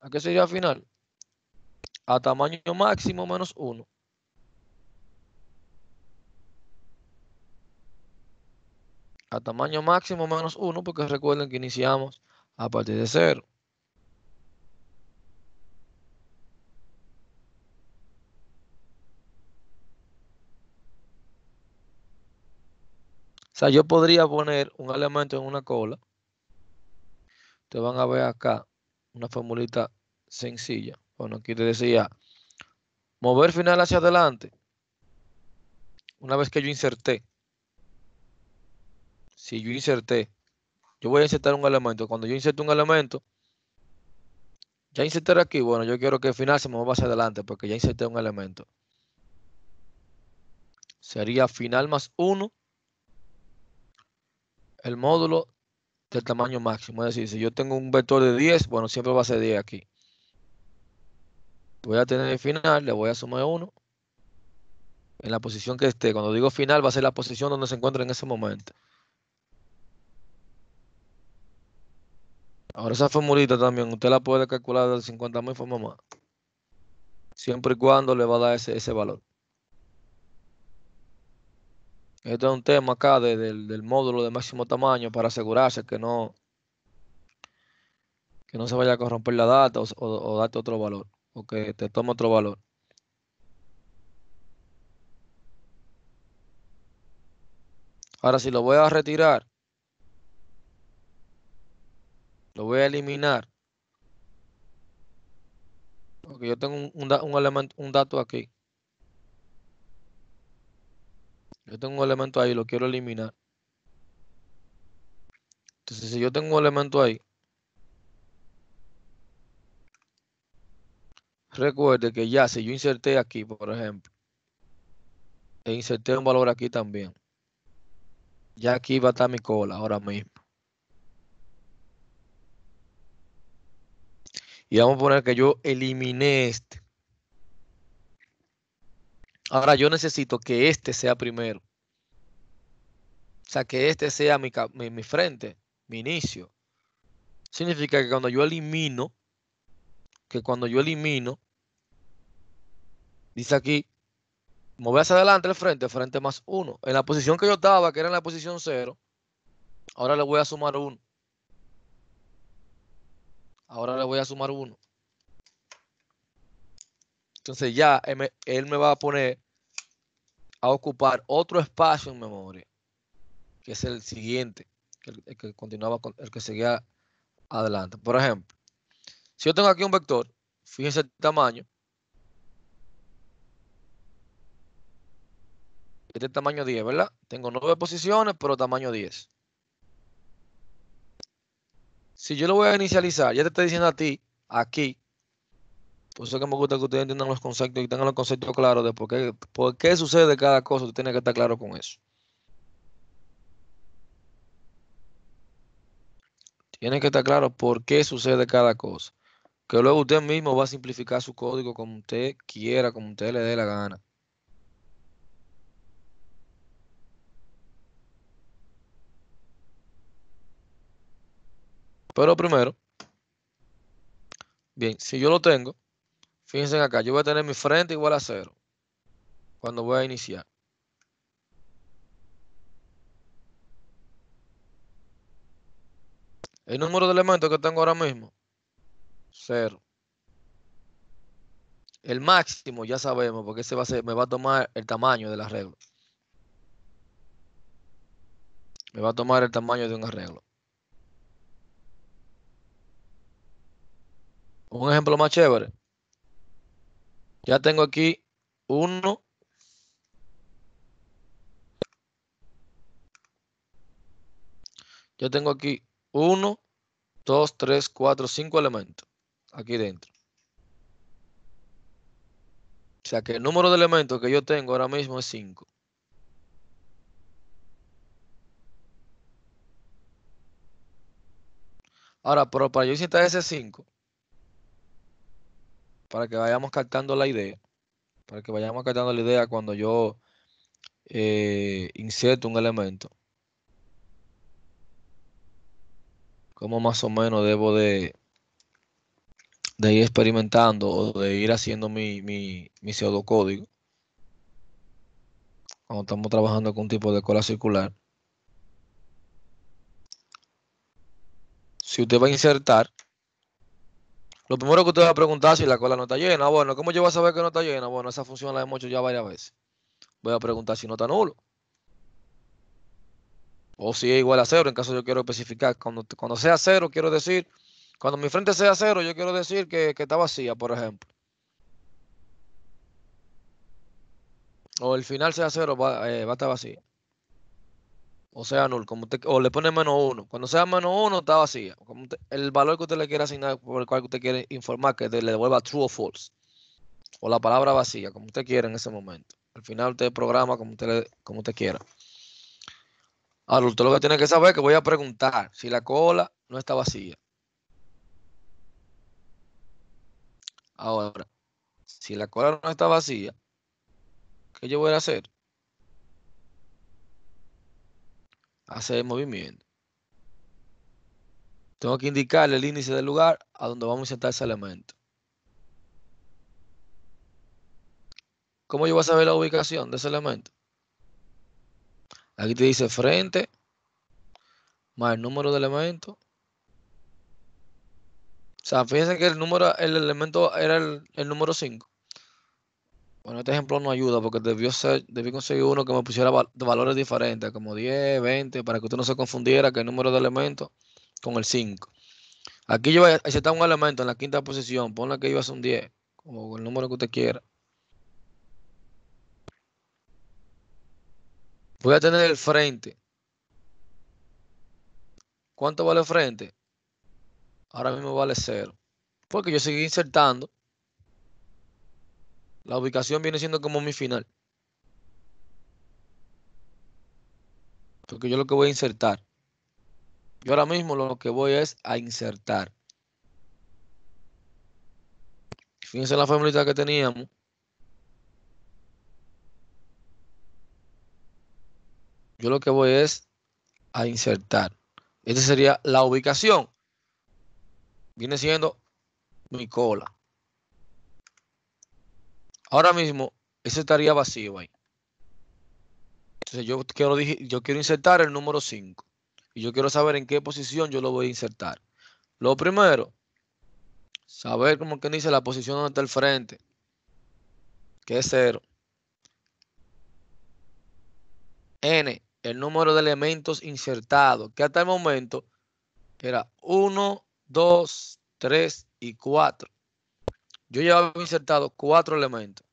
S2: ¿A qué sería final? A tamaño máximo menos 1. A tamaño máximo menos 1 porque recuerden que iniciamos a partir de 0. O sea, yo podría poner un elemento en una cola te van a ver acá una formulita sencilla. Bueno, aquí te decía, mover final hacia adelante. Una vez que yo inserté, si yo inserté, yo voy a insertar un elemento. Cuando yo inserto un elemento, ya inserté aquí, bueno, yo quiero que el final se mueva hacia adelante porque ya inserté un elemento. Sería final más 1, el módulo del tamaño máximo. Es decir, si yo tengo un vector de 10, bueno, siempre va a ser 10 aquí. Voy a tener el final, le voy a sumar 1. En la posición que esté. Cuando digo final, va a ser la posición donde se encuentra en ese momento. Ahora esa formulita también, usted la puede calcular de 50.000 formas más. Siempre y cuando le va a dar ese, ese valor. Este es un tema acá del módulo de máximo tamaño para asegurarse que no, que no se vaya a corromper la data o, darte otro valor o que te tome otro valor. Ahora, si lo voy a retirar, lo voy a eliminar. Porque yo tengo un, un elemento, un dato aquí. Yo tengo un elemento ahí, lo quiero eliminar. Entonces, si yo tengo un elemento ahí, recuerde que ya si yo inserté aquí, por ejemplo, e inserté un valor aquí también, ya aquí va a estar mi cola ahora mismo. Y vamos a poner que yo eliminé este. Ahora yo necesito que este sea primero. O sea, que este sea mi, mi, frente, mi inicio. Significa que cuando yo elimino, que cuando yo elimino, dice aquí, mover hacia adelante el frente, frente más 1. En la posición que yo estaba, que era en la posición 0, ahora le voy a sumar 1. Ahora le voy a sumar 1. Entonces ya él me, va a poner a ocupar otro espacio en memoria, que es el siguiente, el, que continuaba con el que seguía adelante. Por ejemplo, si yo tengo aquí un vector, fíjense el tamaño. Este tamaño 10, ¿verdad? Tengo nueve posiciones, pero tamaño 10. Si yo lo voy a inicializar, ya te estoy diciendo a ti, aquí, por eso que me gusta que ustedes entiendan los conceptos y tengan los conceptos claros de por qué, por qué sucede cada cosa. Tú tienes que estar claro con eso. Tiene que estar claro por qué sucede cada cosa. Que luego usted mismo va a simplificar su código como usted quiera, como usted le dé la gana. Pero primero, bien, si yo lo tengo, Fíjense acá, yo voy a tener mi frente igual a cero cuando voy a iniciar. El número de elementos que tengo ahora mismo, 0. El máximo ya sabemos, porque ese va a ser, me va a tomar el tamaño del arreglo. Me va a tomar el tamaño de un arreglo. Un ejemplo más chévere. Ya tengo aquí 1. Yo tengo aquí 1, 2, 3, 4, 5 elementos aquí dentro. O sea que el número de elementos que yo tengo ahora mismo es 5. Ahora, pero para yo insertar ese 5, para que vayamos captando la idea, para que vayamos captando la idea cuando yo eh, inserto un elemento, cómo más o menos debo de, de ir experimentando o de ir haciendo mi, mi, mi pseudocódigo cuando estamos trabajando con un tipo de cola circular. Si usted va a insertar, lo primero que usted va a preguntar si la cola no está llena. Bueno, ¿cómo yo voy a saber que no está llena? Bueno, esa función la hemos hecho ya varias veces. Voy a preguntar si no está nulo. O si es igual a cero, en caso yo quiero especificar. Cuando, cuando sea cero, quiero decir, cuando mi frente sea cero, yo quiero decir que, que está vacía, por ejemplo. O el final sea cero, va, eh, va a estar vacía. O sea, null, como usted, o le pone menos uno. Cuando sea menos uno, está vacía. El valor que usted le quiera asignar, por el cual usted quiere informar, que le devuelva true o false. O la palabra vacía, como usted quiera en ese momento. Al final usted programa como usted, como usted quiera. Ahora, usted lo que tiene que saber es que voy a preguntar si la cola no está vacía. Ahora, si la cola no está vacía, ¿qué yo voy a hacer? Hacer movimiento. Tengo que indicarle el índice del lugar a donde vamos a insertar ese elemento. ¿Cómo yo voy a saber la ubicación de ese elemento? Aquí te dice frente más el número de elementos. O sea, fíjense que el número, el elemento era el, el número 5. Bueno, este ejemplo no ayuda porque debí conseguir uno que me pusiera valores diferentes, como 10, 20, para que usted no se confundiera que el número de elementos con el 5. Aquí yo voy a insertar un elemento en la quinta posición, ponle que iba a un 10, o el número que usted quiera. Voy a tener el frente. ¿Cuánto vale el frente? Ahora mismo vale 0. Porque yo seguí insertando. La ubicación viene siendo como mi final. Porque yo lo que voy a insertar. Yo ahora mismo lo que voy es a insertar. Fíjense la formulita que teníamos. Yo lo que voy es a insertar. Esta sería la ubicación. Viene siendo mi cola. Ahora mismo, ese estaría vacío ahí. Entonces yo quiero, yo quiero insertar el número 5. Y yo quiero saber en qué posición yo lo voy a insertar. Lo primero, saber como que dice la posición donde está el frente. Que es 0. N, el número de elementos insertados, que hasta el momento era 1, 2, 3 y 4. Yo había insertado cuatro elementos.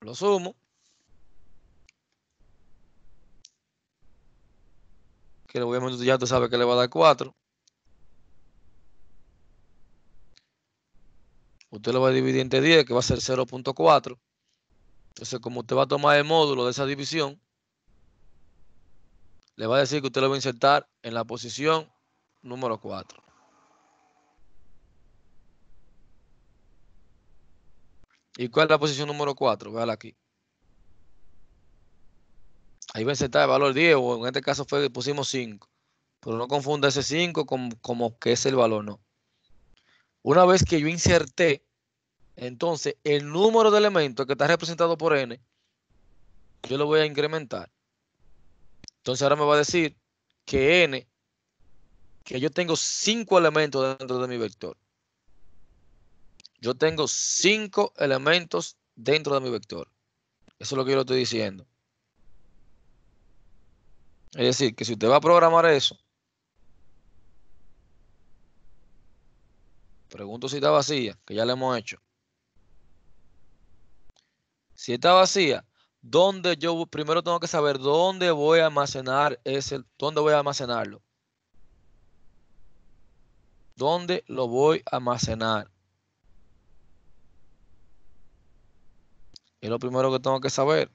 S2: Lo sumo. Que obviamente ya tú sabes que le va a dar 4. Usted lo va a dividir entre 10, que va a ser 0.4. Entonces, como usted va a tomar el módulo de esa división, le va a decir que usted lo va a insertar en la posición número 4. ¿Y cuál es la posición número 4? Véala aquí. Ahí va a insertar el valor 10, o en este caso fue pusimos 5. Pero no confunda ese 5 como, como que es el valor, no. Una vez que yo inserté, entonces el número de elementos que está representado por n, yo lo voy a incrementar. Entonces ahora me va a decir que n, que yo tengo cinco elementos dentro de mi vector. Yo tengo cinco elementos dentro de mi vector. Eso es lo que yo le estoy diciendo. Es decir, que si usted va a programar eso, pregunto si está vacía, que ya le hemos hecho. Si está vacía, ¿dónde yo primero tengo que saber dónde voy a almacenar ese, dónde voy a almacenarlo? ¿Dónde lo voy a almacenar? Es lo primero que tengo que saber.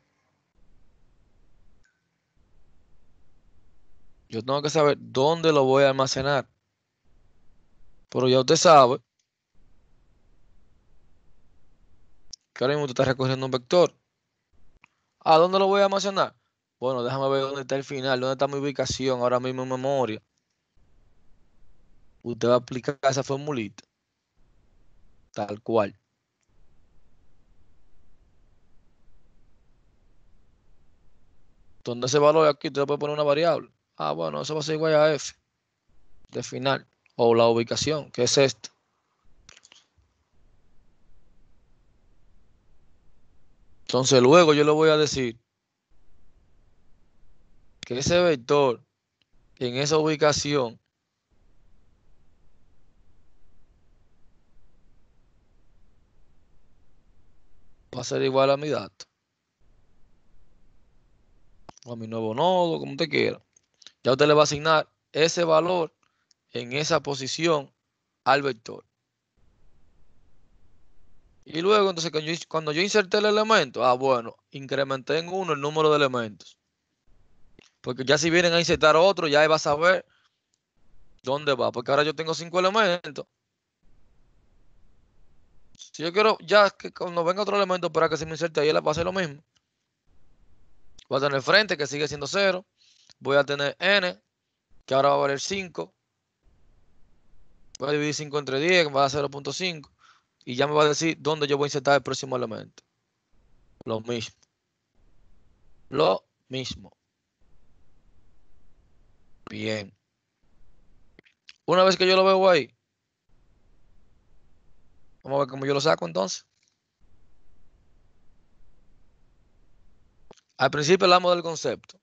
S2: Yo tengo que saber dónde lo voy a almacenar. Pero ya usted sabe que ahora mismo usted está recorriendo un vector. ¿A dónde lo voy a almacenar? Bueno, déjame ver dónde está el final, dónde está mi ubicación ahora mismo en memoria. Usted va a aplicar esa formulita. Tal cual. Donde ese valor aquí usted puede poner una variable. Ah, bueno, eso va a ser igual a f de final o la ubicación, que es esta. Entonces luego yo le voy a decir que ese vector en esa ubicación va a ser igual a mi dato. O a mi nuevo nodo, como usted quiera. Ya usted le va a asignar ese valor en esa posición al vector. Y luego, entonces, cuando yo, cuando inserté el elemento, ah, bueno, incrementé en uno el número de elementos. Porque ya si vienen a insertar otro, ya va a saber dónde va. Porque ahora yo tengo cinco elementos. Si yo quiero, ya que cuando venga otro elemento para que se me inserte ahí, le va a hacer lo mismo. Voy a tener frente, que sigue siendo 0. Voy a tener n, que ahora va a valer 5. Voy a dividir 5 entre 10, que va a dar 0.5. Y ya me va a decir dónde yo voy a insertar el próximo elemento. Lo mismo. Lo mismo. Bien. Una vez que yo lo veo ahí, vamos a ver cómo yo lo saco entonces. Al principio hablamos del concepto.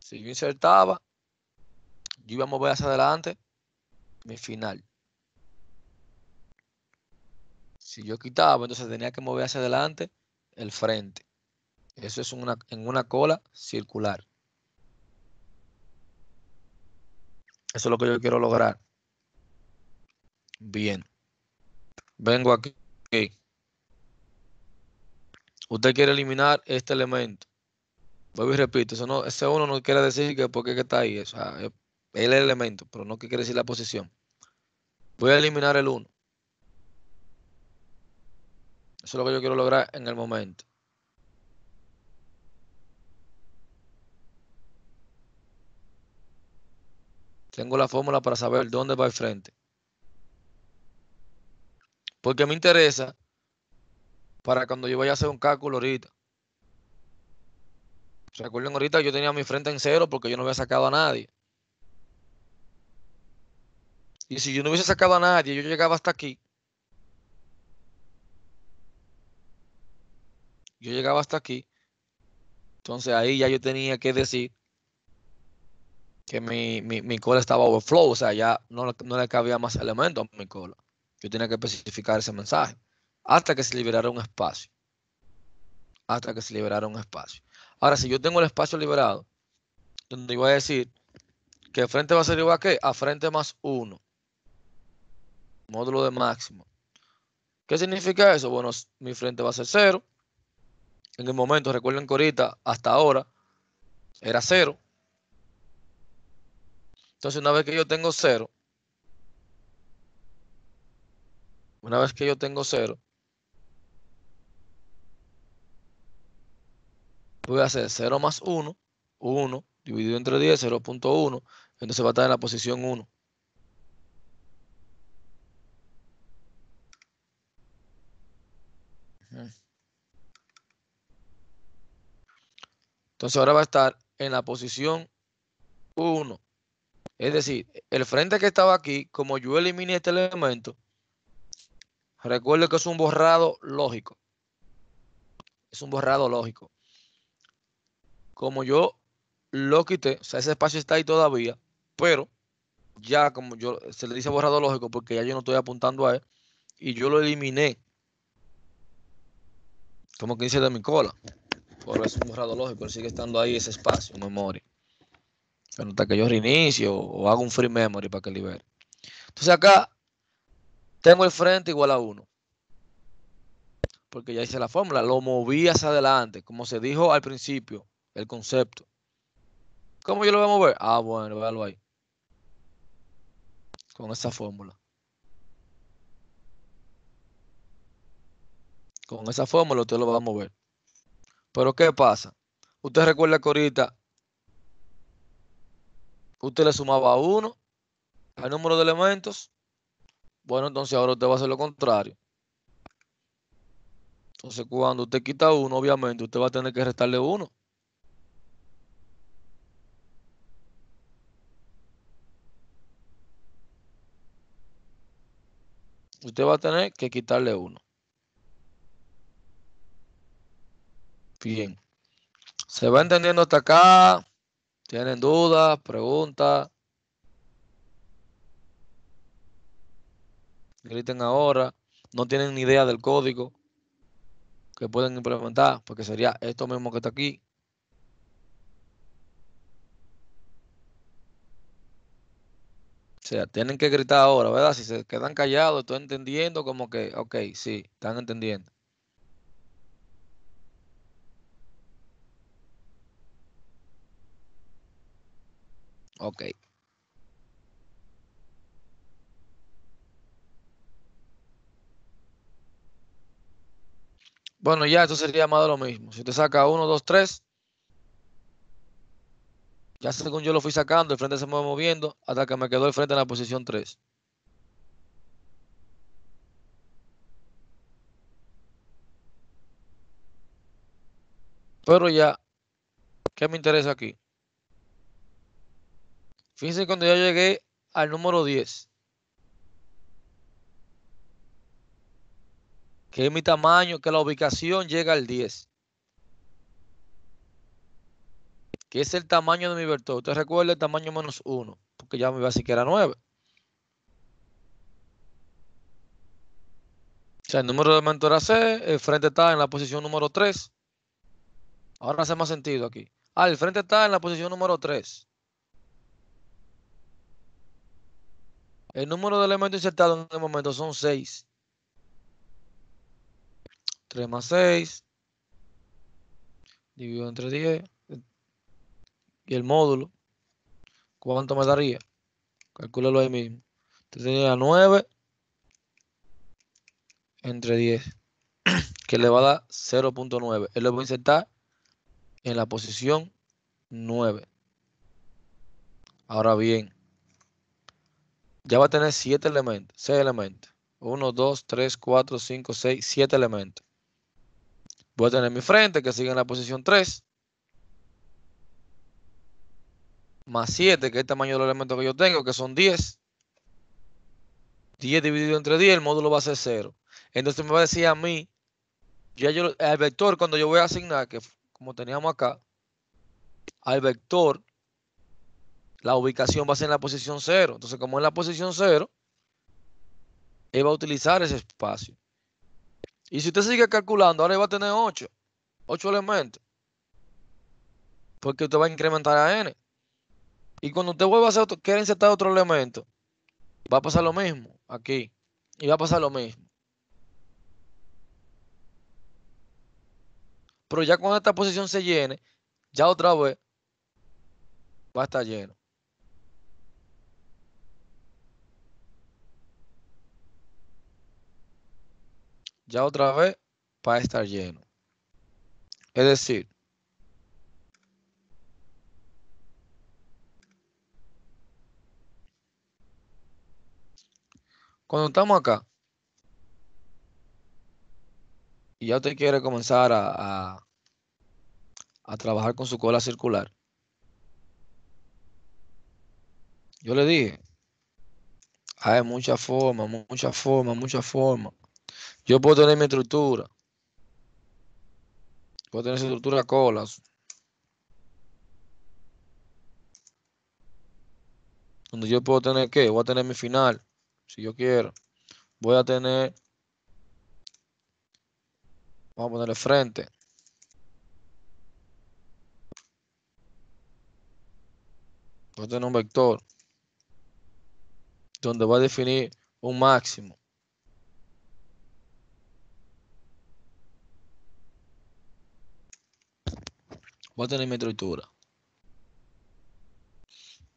S2: Si yo insertaba, yo iba a mover hacia adelante mi final. Si yo quitaba, entonces tenía que mover hacia adelante el frente. Eso es en una cola circular. Eso es lo que yo quiero lograr. Bien. Vengo aquí. Usted quiere eliminar este elemento. Vuelvo y repito, eso no, ese uno no quiere decir que porque está ahí. Es el elemento, pero no quiere decir la posición. Voy a eliminar el 1. Eso es lo que yo quiero lograr en el momento. Tengo la fórmula para saber dónde va el frente. Porque me interesa para cuando yo vaya a hacer un cálculo ahorita. Recuerden ahorita yo tenía mi frente en cero porque yo no había sacado a nadie. Y si yo no hubiese sacado a nadie, yo llegaba hasta aquí. Yo llegaba hasta aquí. Entonces ahí ya yo tenía que decir que mi, cola estaba overflow, o sea, ya no, no le cabía más elementos a mi cola. Yo tenía que especificar ese mensaje hasta que se liberara un espacio. Hasta que se liberara un espacio. Ahora, si yo tengo el espacio liberado, donde iba a decir que frente va a ser igual a qué? A frente más 1. Módulo de máximo. ¿Qué significa eso? Bueno, mi frente va a ser 0. En el momento, recuerden que ahorita, hasta ahora, era 0. Entonces, una vez que yo tengo 0, una vez que yo tengo 0, voy a hacer 0 más 1, 1, dividido entre 10, 0.1, entonces va a estar en la posición 1. Entonces ahora va a estar en la posición 1. Es decir, el frente que estaba aquí, como yo eliminé este elemento, recuerde que es un borrado lógico. Es un borrado lógico. Como yo lo quité, o sea, ese espacio está ahí todavía, pero ya como yo se le dice borrado lógico porque ya yo no estoy apuntando a él y yo lo eliminé como que dice de mi cola. Por es un borrado lógico sigue estando ahí ese espacio memoria. Pero hasta que yo reinicio o hago un free memory para que libere. Entonces acá tengo el frente igual a 1 porque ya hice la fórmula lo moví hacia adelante como se dijo al principio el concepto ¿cómo yo lo voy a mover? ah bueno, véalo ahí con esa fórmula. Con esa fórmula usted lo va a mover. Pero ¿qué pasa? Usted recuerda que ahorita usted le sumaba uno al número de elementos. Bueno, entonces ahora usted va a hacer lo contrario. Entonces cuando usted quita uno, obviamente usted va a tener que restarle uno. Usted va a tener que quitarle uno. Bien. ¿Se va entendiendo hasta acá? ¿Tienen dudas, preguntas? Griten ahora. No tienen ni idea del código que pueden implementar, porque sería esto mismo que está aquí. O sea, tienen que gritar ahora, ¿verdad? Si se quedan callados, estoy entendiendo como que, ok, sí, están entendiendo. Ok. Bueno, ya esto sería más de lo mismo. Si usted saca 1, 2, 3, ya según yo lo fui sacando, el frente se mueve moviendo hasta que me quedó el frente en la posición 3. Pero ya, ¿qué me interesa aquí? Fíjense cuando yo llegué al número 10. Que es mi tamaño, que la ubicación llega al 10. Que es el tamaño de mi vector. Usted recuerda el tamaño menos 1, porque ya me iba a decir que era 9. O sea, el número de elemento era C, el frente está en la posición número 3. Ahora hace más sentido aquí. Ah, el frente está en la posición número 3. El número de elementos insertados en el momento son 6. 3 más 6. Dividido entre 10 y el módulo, ¿cuánto me daría? Calcúlalo ahí mismo. Entonces tenía 9 entre 10, que le va a dar 0.9. Él lo va a insertar en la posición 9. Ahora bien, ya va a tener 7 elementos, 6 elementos. 1, 2, 3, 4, 5, 6, 7 elementos. Voy a tener mi frente que sigue en la posición 3. Más 7, que es el tamaño del elemento que yo tengo, que son 10. 10 dividido entre 10, el módulo va a ser 0. Entonces me va a decir a mí, ya yo, al vector, cuando yo voy a asignar, que como teníamos acá, al vector, la ubicación va a ser en la posición 0. Entonces, como en la posición 0, él va a utilizar ese espacio. Y si usted sigue calculando, ahora va a tener 8. 8 elementos. Porque usted va a incrementar a n. Y cuando usted vuelva a hacer otro, quiere insertar otro elemento, va a pasar lo mismo aquí. Y va a pasar lo mismo. Pero ya cuando esta posición se llene, ya otra vez va a estar lleno. Ya otra vez va a estar lleno. Es decir, Cuando estamos acá y ya usted quiere comenzar a, a, trabajar con su cola circular, Yo le dije, hay muchas formas, muchas formas, muchas formas. Yo puedo tener mi estructura. Puedo tener su estructura colas. Donde yo puedo tener qué? Voy a tener mi final, si yo quiero. Voy a tener, vamos a ponerle frente. Voy a tener un vector donde va a definir un máximo. Voy a tener mi estructura.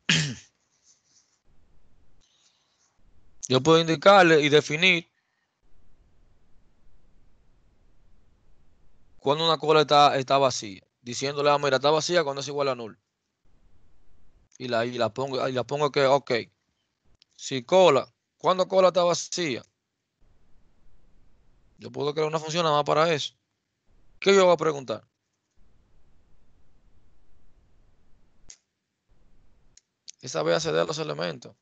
S2: Yo puedo indicarle y definir cuando una cola está, está vacía, diciéndole, ah, mira, está vacía cuando es igual a null. Y la, y la pongo, y la pongo que, ok, si cola, cuando cola está vacía, yo puedo crear una función nada más para eso. ¿Qué yo voy a preguntar? Esa vez acceder a los elementos.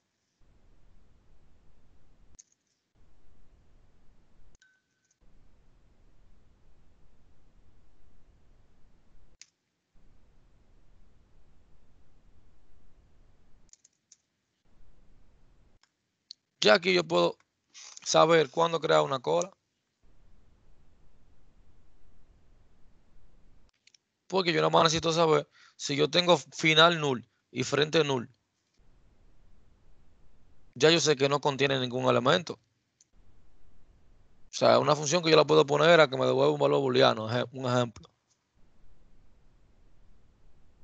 S2: Ya aquí yo puedo saber cuándo crear una cola. Porque yo nada más necesito saber si yo tengo final null y frente null. Ya yo sé que no contiene ningún elemento. O sea, una función que yo la puedo poner a que me devuelva un valor booleano, un ejemplo.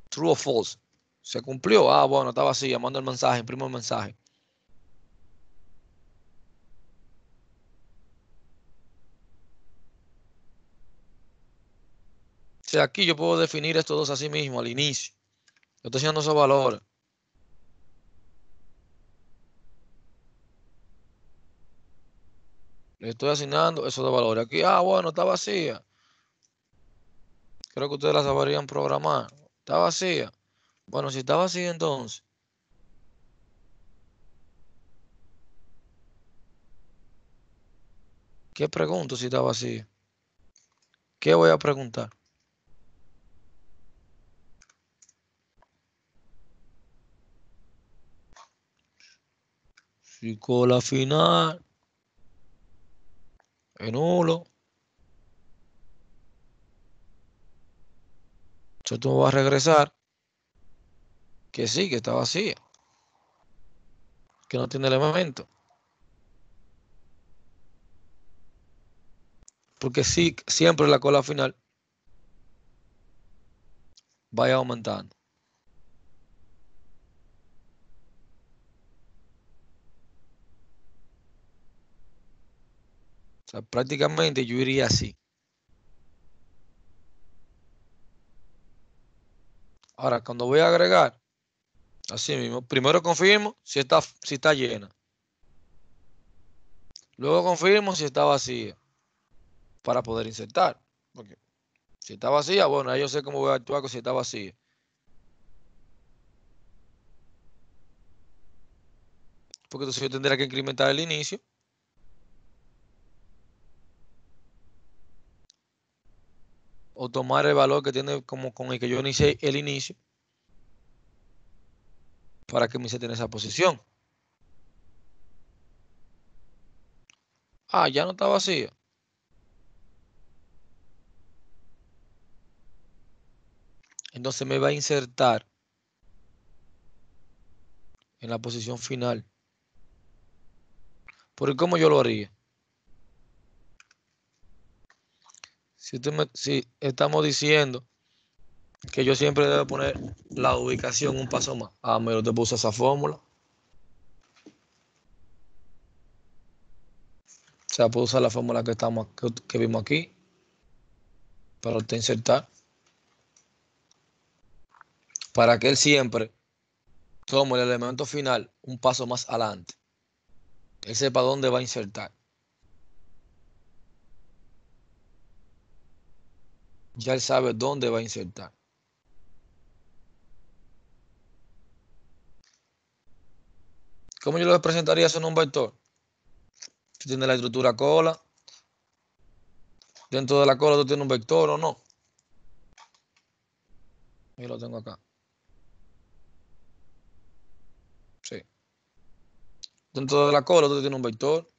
S2: True o false. Se cumplió. Ah, bueno, está vacía. Mando el mensaje, imprimo el mensaje. Sea, aquí yo puedo definir estos dos así mismo al inicio. Yo estoy haciendo esos valores. Le estoy asignando esos dos valores. Aquí, ah, bueno, está vacía. Creo que ustedes la sabrían programar. Está vacía. Bueno, si está vacía entonces. ¿Qué pregunto si está vacía? ¿Qué voy a preguntar? Si cola final es nulo. Esto me va a regresar que sí, que está vacía. Que no tiene elemento. Porque sí, siempre la cola final vaya aumentando. Prácticamente yo iría así. Ahora, cuando voy a agregar, así mismo, primero confirmo si está, si está llena. Luego confirmo si está vacía para poder insertar. Porque si está vacía, bueno, ahí yo sé cómo voy a actuar si está vacía. Porque entonces yo tendría que incrementar el inicio. O tomar el valor que tiene como con el que yo inicié el inicio. Para que me inserte en esa posición. Ah, ya no está vacía. Entonces me va a insertar en la posición final. Porque ¿cómo yo lo haría? Si, estamos diciendo que yo siempre debo poner la ubicación un paso más. Ah, me lo te puse esa fórmula. O sea, puedo usar la fórmula que, estamos, que, que vimos aquí para insertar para que él siempre tome el elemento final un paso más adelante. Él sepa dónde va a insertar. Ya él sabe dónde va a insertar. ¿Cómo yo le presentaría eso en un vector? Tú tienes la estructura cola. Dentro de la cola tú tienes un vector o no. Yo lo tengo acá. Sí. Dentro de la cola tú tienes un vector.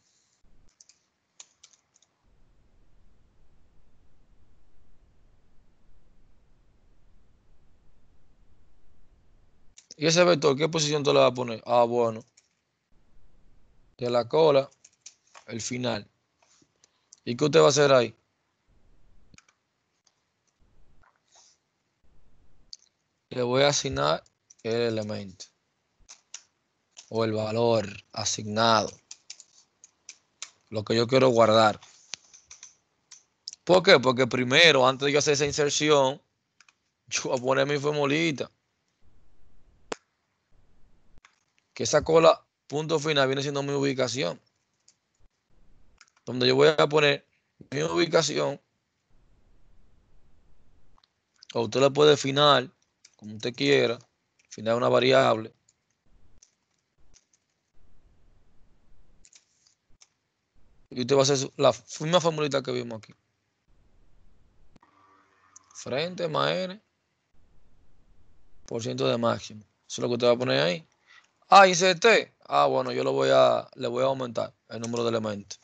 S2: ¿Y ese vector qué posición tú le vas a poner? Ah, bueno. De la cola, el final. ¿Y qué usted va a hacer ahí? Le voy a asignar el elemento o el valor asignado. Lo que yo quiero guardar. ¿Por qué? Porque primero, antes de yo hacer esa inserción, yo voy a poner mi formulita. Que esa cola, punto final, viene siendo mi ubicación. Donde yo voy a poner mi ubicación. O usted le puede definir como usted quiera. Definir una variable. Y usted va a hacer la misma formulita que vimos aquí. Frente más n por ciento de máximo. Eso es lo que usted va a poner ahí. Ah, inserté. Ah, bueno, yo lo voy a, le voy a aumentar el número de elementos.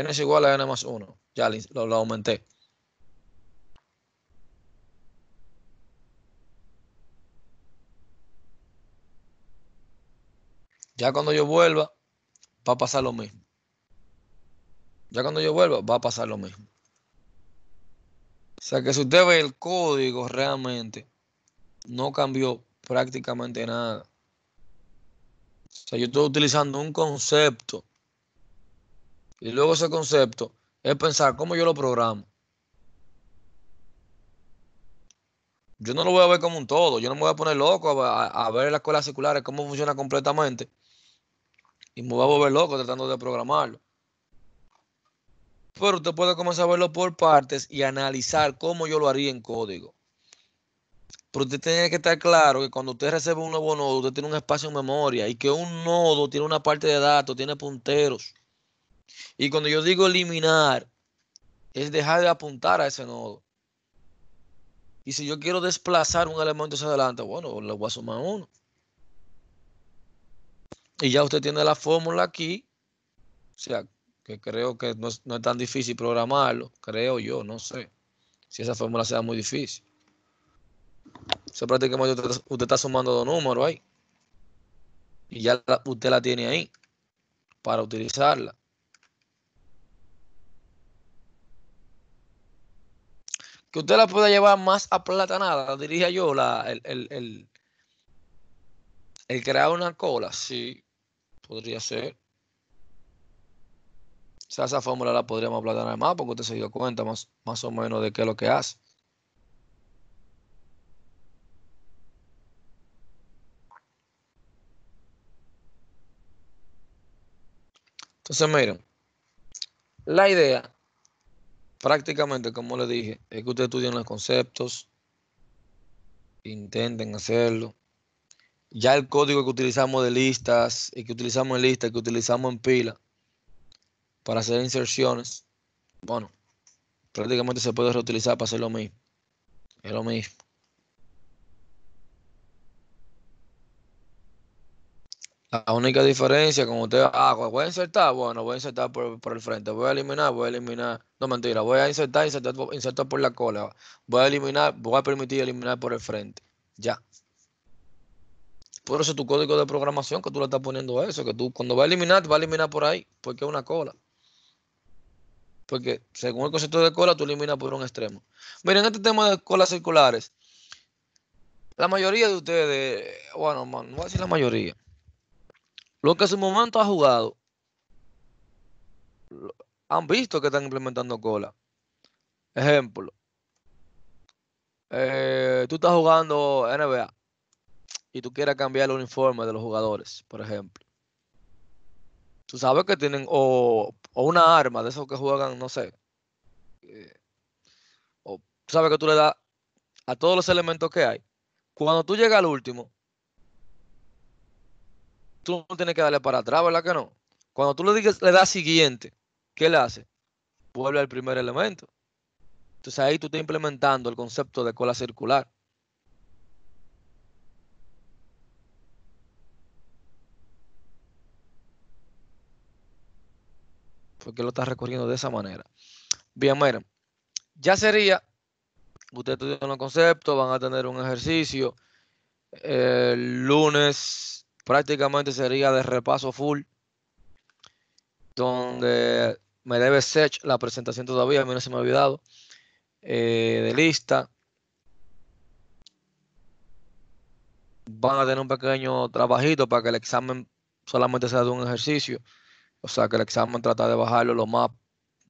S2: n es igual a n más 1. Ya lo, lo aumenté. Ya cuando yo vuelva, va a pasar lo mismo. Ya cuando yo vuelva, va a pasar lo mismo. O sea que si usted ve el código realmente, no cambió prácticamente nada. O sea, yo estoy utilizando un concepto. Y luego ese concepto es pensar cómo yo lo programo. Yo no lo voy a ver como un todo. Yo no me voy a poner loco a, a ver las escuelas circulares cómo funciona completamente. Y me voy a volver loco tratando de programarlo. Pero usted puede comenzar a verlo por partes y analizar cómo yo lo haría en código. Pero usted tiene que estar claro que cuando usted recibe un nuevo nodo, usted tiene un espacio en memoria y que un nodo tiene una parte de datos, tiene punteros. Y cuando yo digo eliminar, es dejar de apuntar a ese nodo. Y si yo quiero desplazar un elemento hacia adelante, bueno, le voy a sumar uno. Y ya usted tiene la fórmula aquí. O sea, que creo que no es, no es tan difícil programarlo. Creo yo, no sé. Si esa fórmula sea muy difícil. O sea, prácticamente usted, usted, está sumando dos números ahí. Y ya usted la tiene ahí para utilizarla. Que usted la pueda llevar más aplatanada, diría yo, la, el, el, el, el crear una cola, sí, podría ser. O sea, esa fórmula la podríamos aplatanar más porque usted se dio cuenta más, más o menos de qué es lo que hace. Entonces, miren, la idea, prácticamente, como le dije, es que ustedes estudien los conceptos, intenten hacerlo. Ya el código que utilizamos de listas, y que utilizamos en lista, y que utilizamos en pila, para hacer inserciones, bueno, prácticamente se puede reutilizar para hacer lo mismo. Es lo mismo. La única diferencia, como usted, ah, voy a insertar, bueno, voy a insertar por, por, el frente, voy a eliminar, voy a eliminar, no mentira, voy a insertar, insertar, insertar por la cola, voy a eliminar, voy a permitir eliminar por el frente, ya. Por eso tu código de programación que tú le estás poniendo eso, que tú cuando va a eliminar, va a eliminar por ahí, porque es una cola. Porque según el concepto de cola, tú eliminas por un extremo. Miren, este tema de colas circulares, la mayoría de ustedes, bueno, no voy a decir la mayoría, lo que en su momento ha jugado, han visto que están implementando cola. Ejemplo, eh, tú estás jugando NBA y tú quieres cambiar el uniforme de los jugadores, por ejemplo. Tú sabes que tienen o, una arma de esos que juegan, no sé. Eh, o sabes que tú le das a todos los elementos que hay, Cuando tú llegas al último, tú no tienes que darle para atrás, ¿verdad que no? Cuando tú le, digas, le das siguiente, ¿qué le hace? Vuelve al primer elemento. Entonces ahí tú estás implementando el concepto de cola circular. Porque lo estás recorriendo de esa manera. Bien, miren. Ya sería, ustedes estudian los conceptos, van a tener un ejercicio. El lunes prácticamente sería de repaso full, donde me debe Sech la presentación todavía, a mí no se me ha olvidado, eh, de lista. Van a tener un pequeño trabajito para que el examen solamente sea de un ejercicio. O sea, que el examen trata de bajarlo lo más.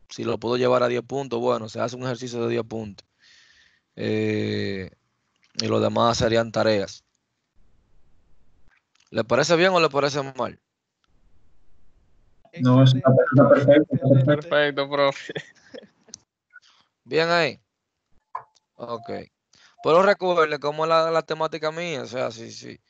S2: Si lo puedo llevar a 10 puntos, bueno, se hace un ejercicio de 10 puntos. Eh, y los demás serían tareas. ¿Le parece bien o le parece mal?
S4: No, está, perfecto. está.
S3: Perfecto, profe.
S2: Bien ahí. Ok. Pero recuerde cómo es la, la temática mía. O sea, sí, sí.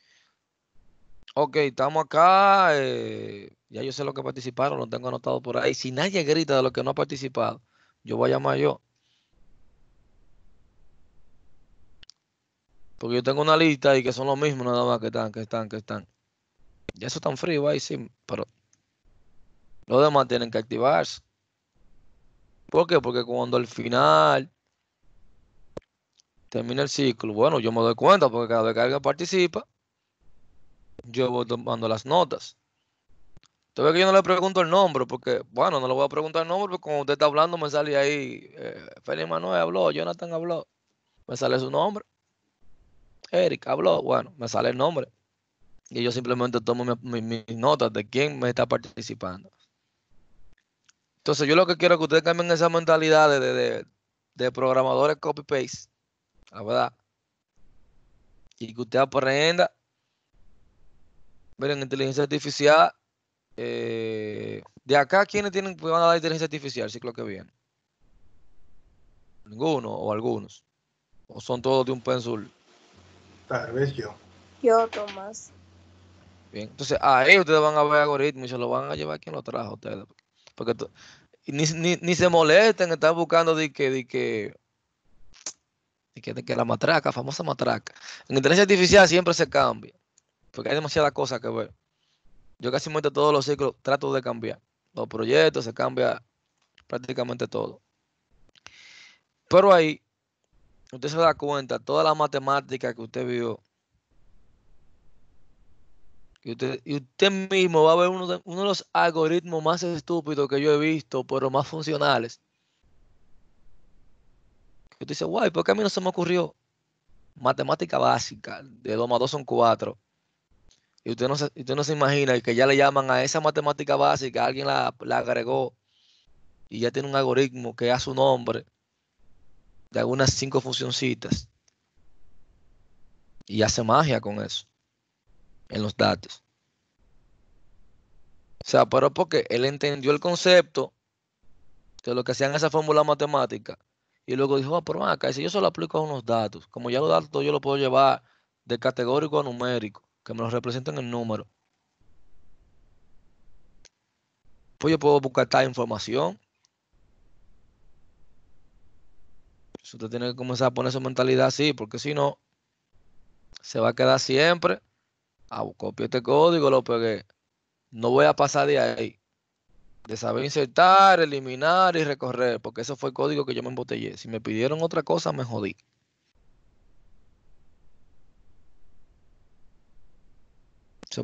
S2: Ok, estamos acá. eh, ya yo sé lo que participaron, lo tengo anotado por ahí. Si nadie grita de lo que no ha participado, yo voy a llamar yo. Porque yo tengo una lista y que son los mismos nada más que están, que están, que están. Ya eso tan frío ahí, sí, pero los demás tienen que activarse. ¿Por qué? Porque cuando al final termina el ciclo, bueno, yo me doy cuenta porque cada vez que alguien participa, yo voy tomando las notas. Entonces que yo no le pregunto el nombre, porque, bueno, no le voy a preguntar el nombre, porque cuando usted está hablando me sale ahí, eh, Félix Manuel habló, Jonathan habló, me sale su nombre. Eric habló, bueno, me sale el nombre. Y yo simplemente tomo mi- mi- mis notas de quién me está participando. Entonces yo lo que quiero es que ustedes cambien esa mentalidad de, de, de- de programadores copy-paste, la verdad. Y que usted aprenda. Miren, inteligencia artificial. eh, de acá, ¿quiénes tienen, van a dar inteligencia artificial el ciclo que viene? Ninguno o algunos. O son todos de un pensul.
S4: Tal vez yo.
S5: Yo, Tomás.
S2: Entonces ahí ustedes van a ver algoritmos y se lo van a llevar quien lo trajo ustedes. Porque ni, ni, ni se molesten, están buscando de que, de que, de que, de que la matraca, famosa matraca. En inteligencia artificial siempre se cambia, porque hay demasiadas cosas que ver. Yo casi todos los ciclos trato de cambiar. Los proyectos se cambia prácticamente todo. Pero ahí, usted se da cuenta, toda la matemática que usted vio, y usted, y usted mismo va a ver uno de, uno de los algoritmos más estúpidos que yo he visto, pero más funcionales. Que usted dice, guay, ¿por qué a mí no se me ocurrió? Matemática básica, de 2 más 2 son 4. Y usted no se, y usted no se imagina que ya le llaman a esa matemática básica, alguien la, la agregó y ya tiene un algoritmo que a su nombre de algunas cinco funcioncitas y hace magia con eso en los datos. O sea, pero porque él entendió el concepto de lo que hacían esa fórmula matemática y luego dijo, ah, pero acá, si yo solo aplico a unos datos, como ya los datos yo los puedo llevar de categórico a numérico, que me los representen en número, pues yo puedo buscar tal información. Usted tiene que comenzar a poner su mentalidad así, porque si no, se va a quedar siempre. Ah, copié este código, lo pegué. No voy a pasar de ahí. De saber insertar, eliminar y recorrer, porque eso fue el código que yo me embotellé. Si me pidieron otra cosa, me jodí.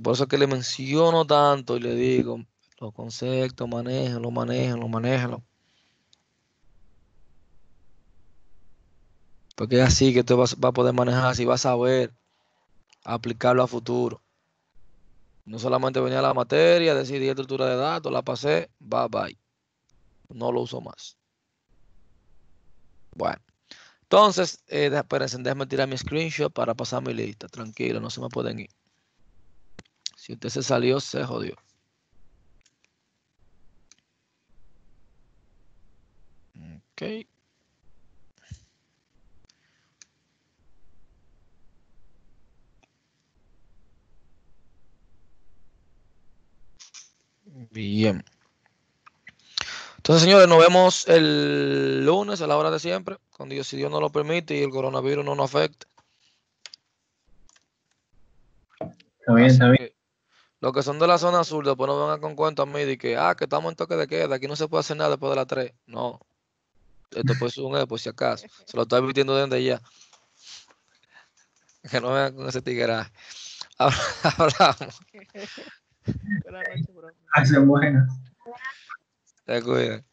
S2: Por eso es que le menciono tanto y le digo, los conceptos, manéjenlo, manéjenlo, manéjenlo. Porque es así que usted va, va a poder manejar, así va a saber aplicarlo a futuro. No solamente venía la materia, decidí estructura de datos, la pasé, bye bye. No lo uso más. Bueno, entonces, eh, espérense, déjenme tirar mi screenshot para pasar mi lista. Tranquilo, no se me pueden ir. Si usted se salió, se jodió. Ok. Bien. Entonces, señores, nos vemos el lunes a la hora de siempre, cuando Dios, si Dios nos lo permite y el coronavirus no nos afecte.
S5: Está bien, está bien.
S2: que, Los que son de la zona sur, después no vengan con cuentos a mí de que, ah, que estamos en toque de queda, aquí no se puede hacer nada después de las 3. No. Esto puede ser un E, por si acaso. Se lo estoy advirtiendo desde ya. Que no vengan con ese tigueraje. Hablamos.
S1: Buenas noches, bro.
S5: Buenas.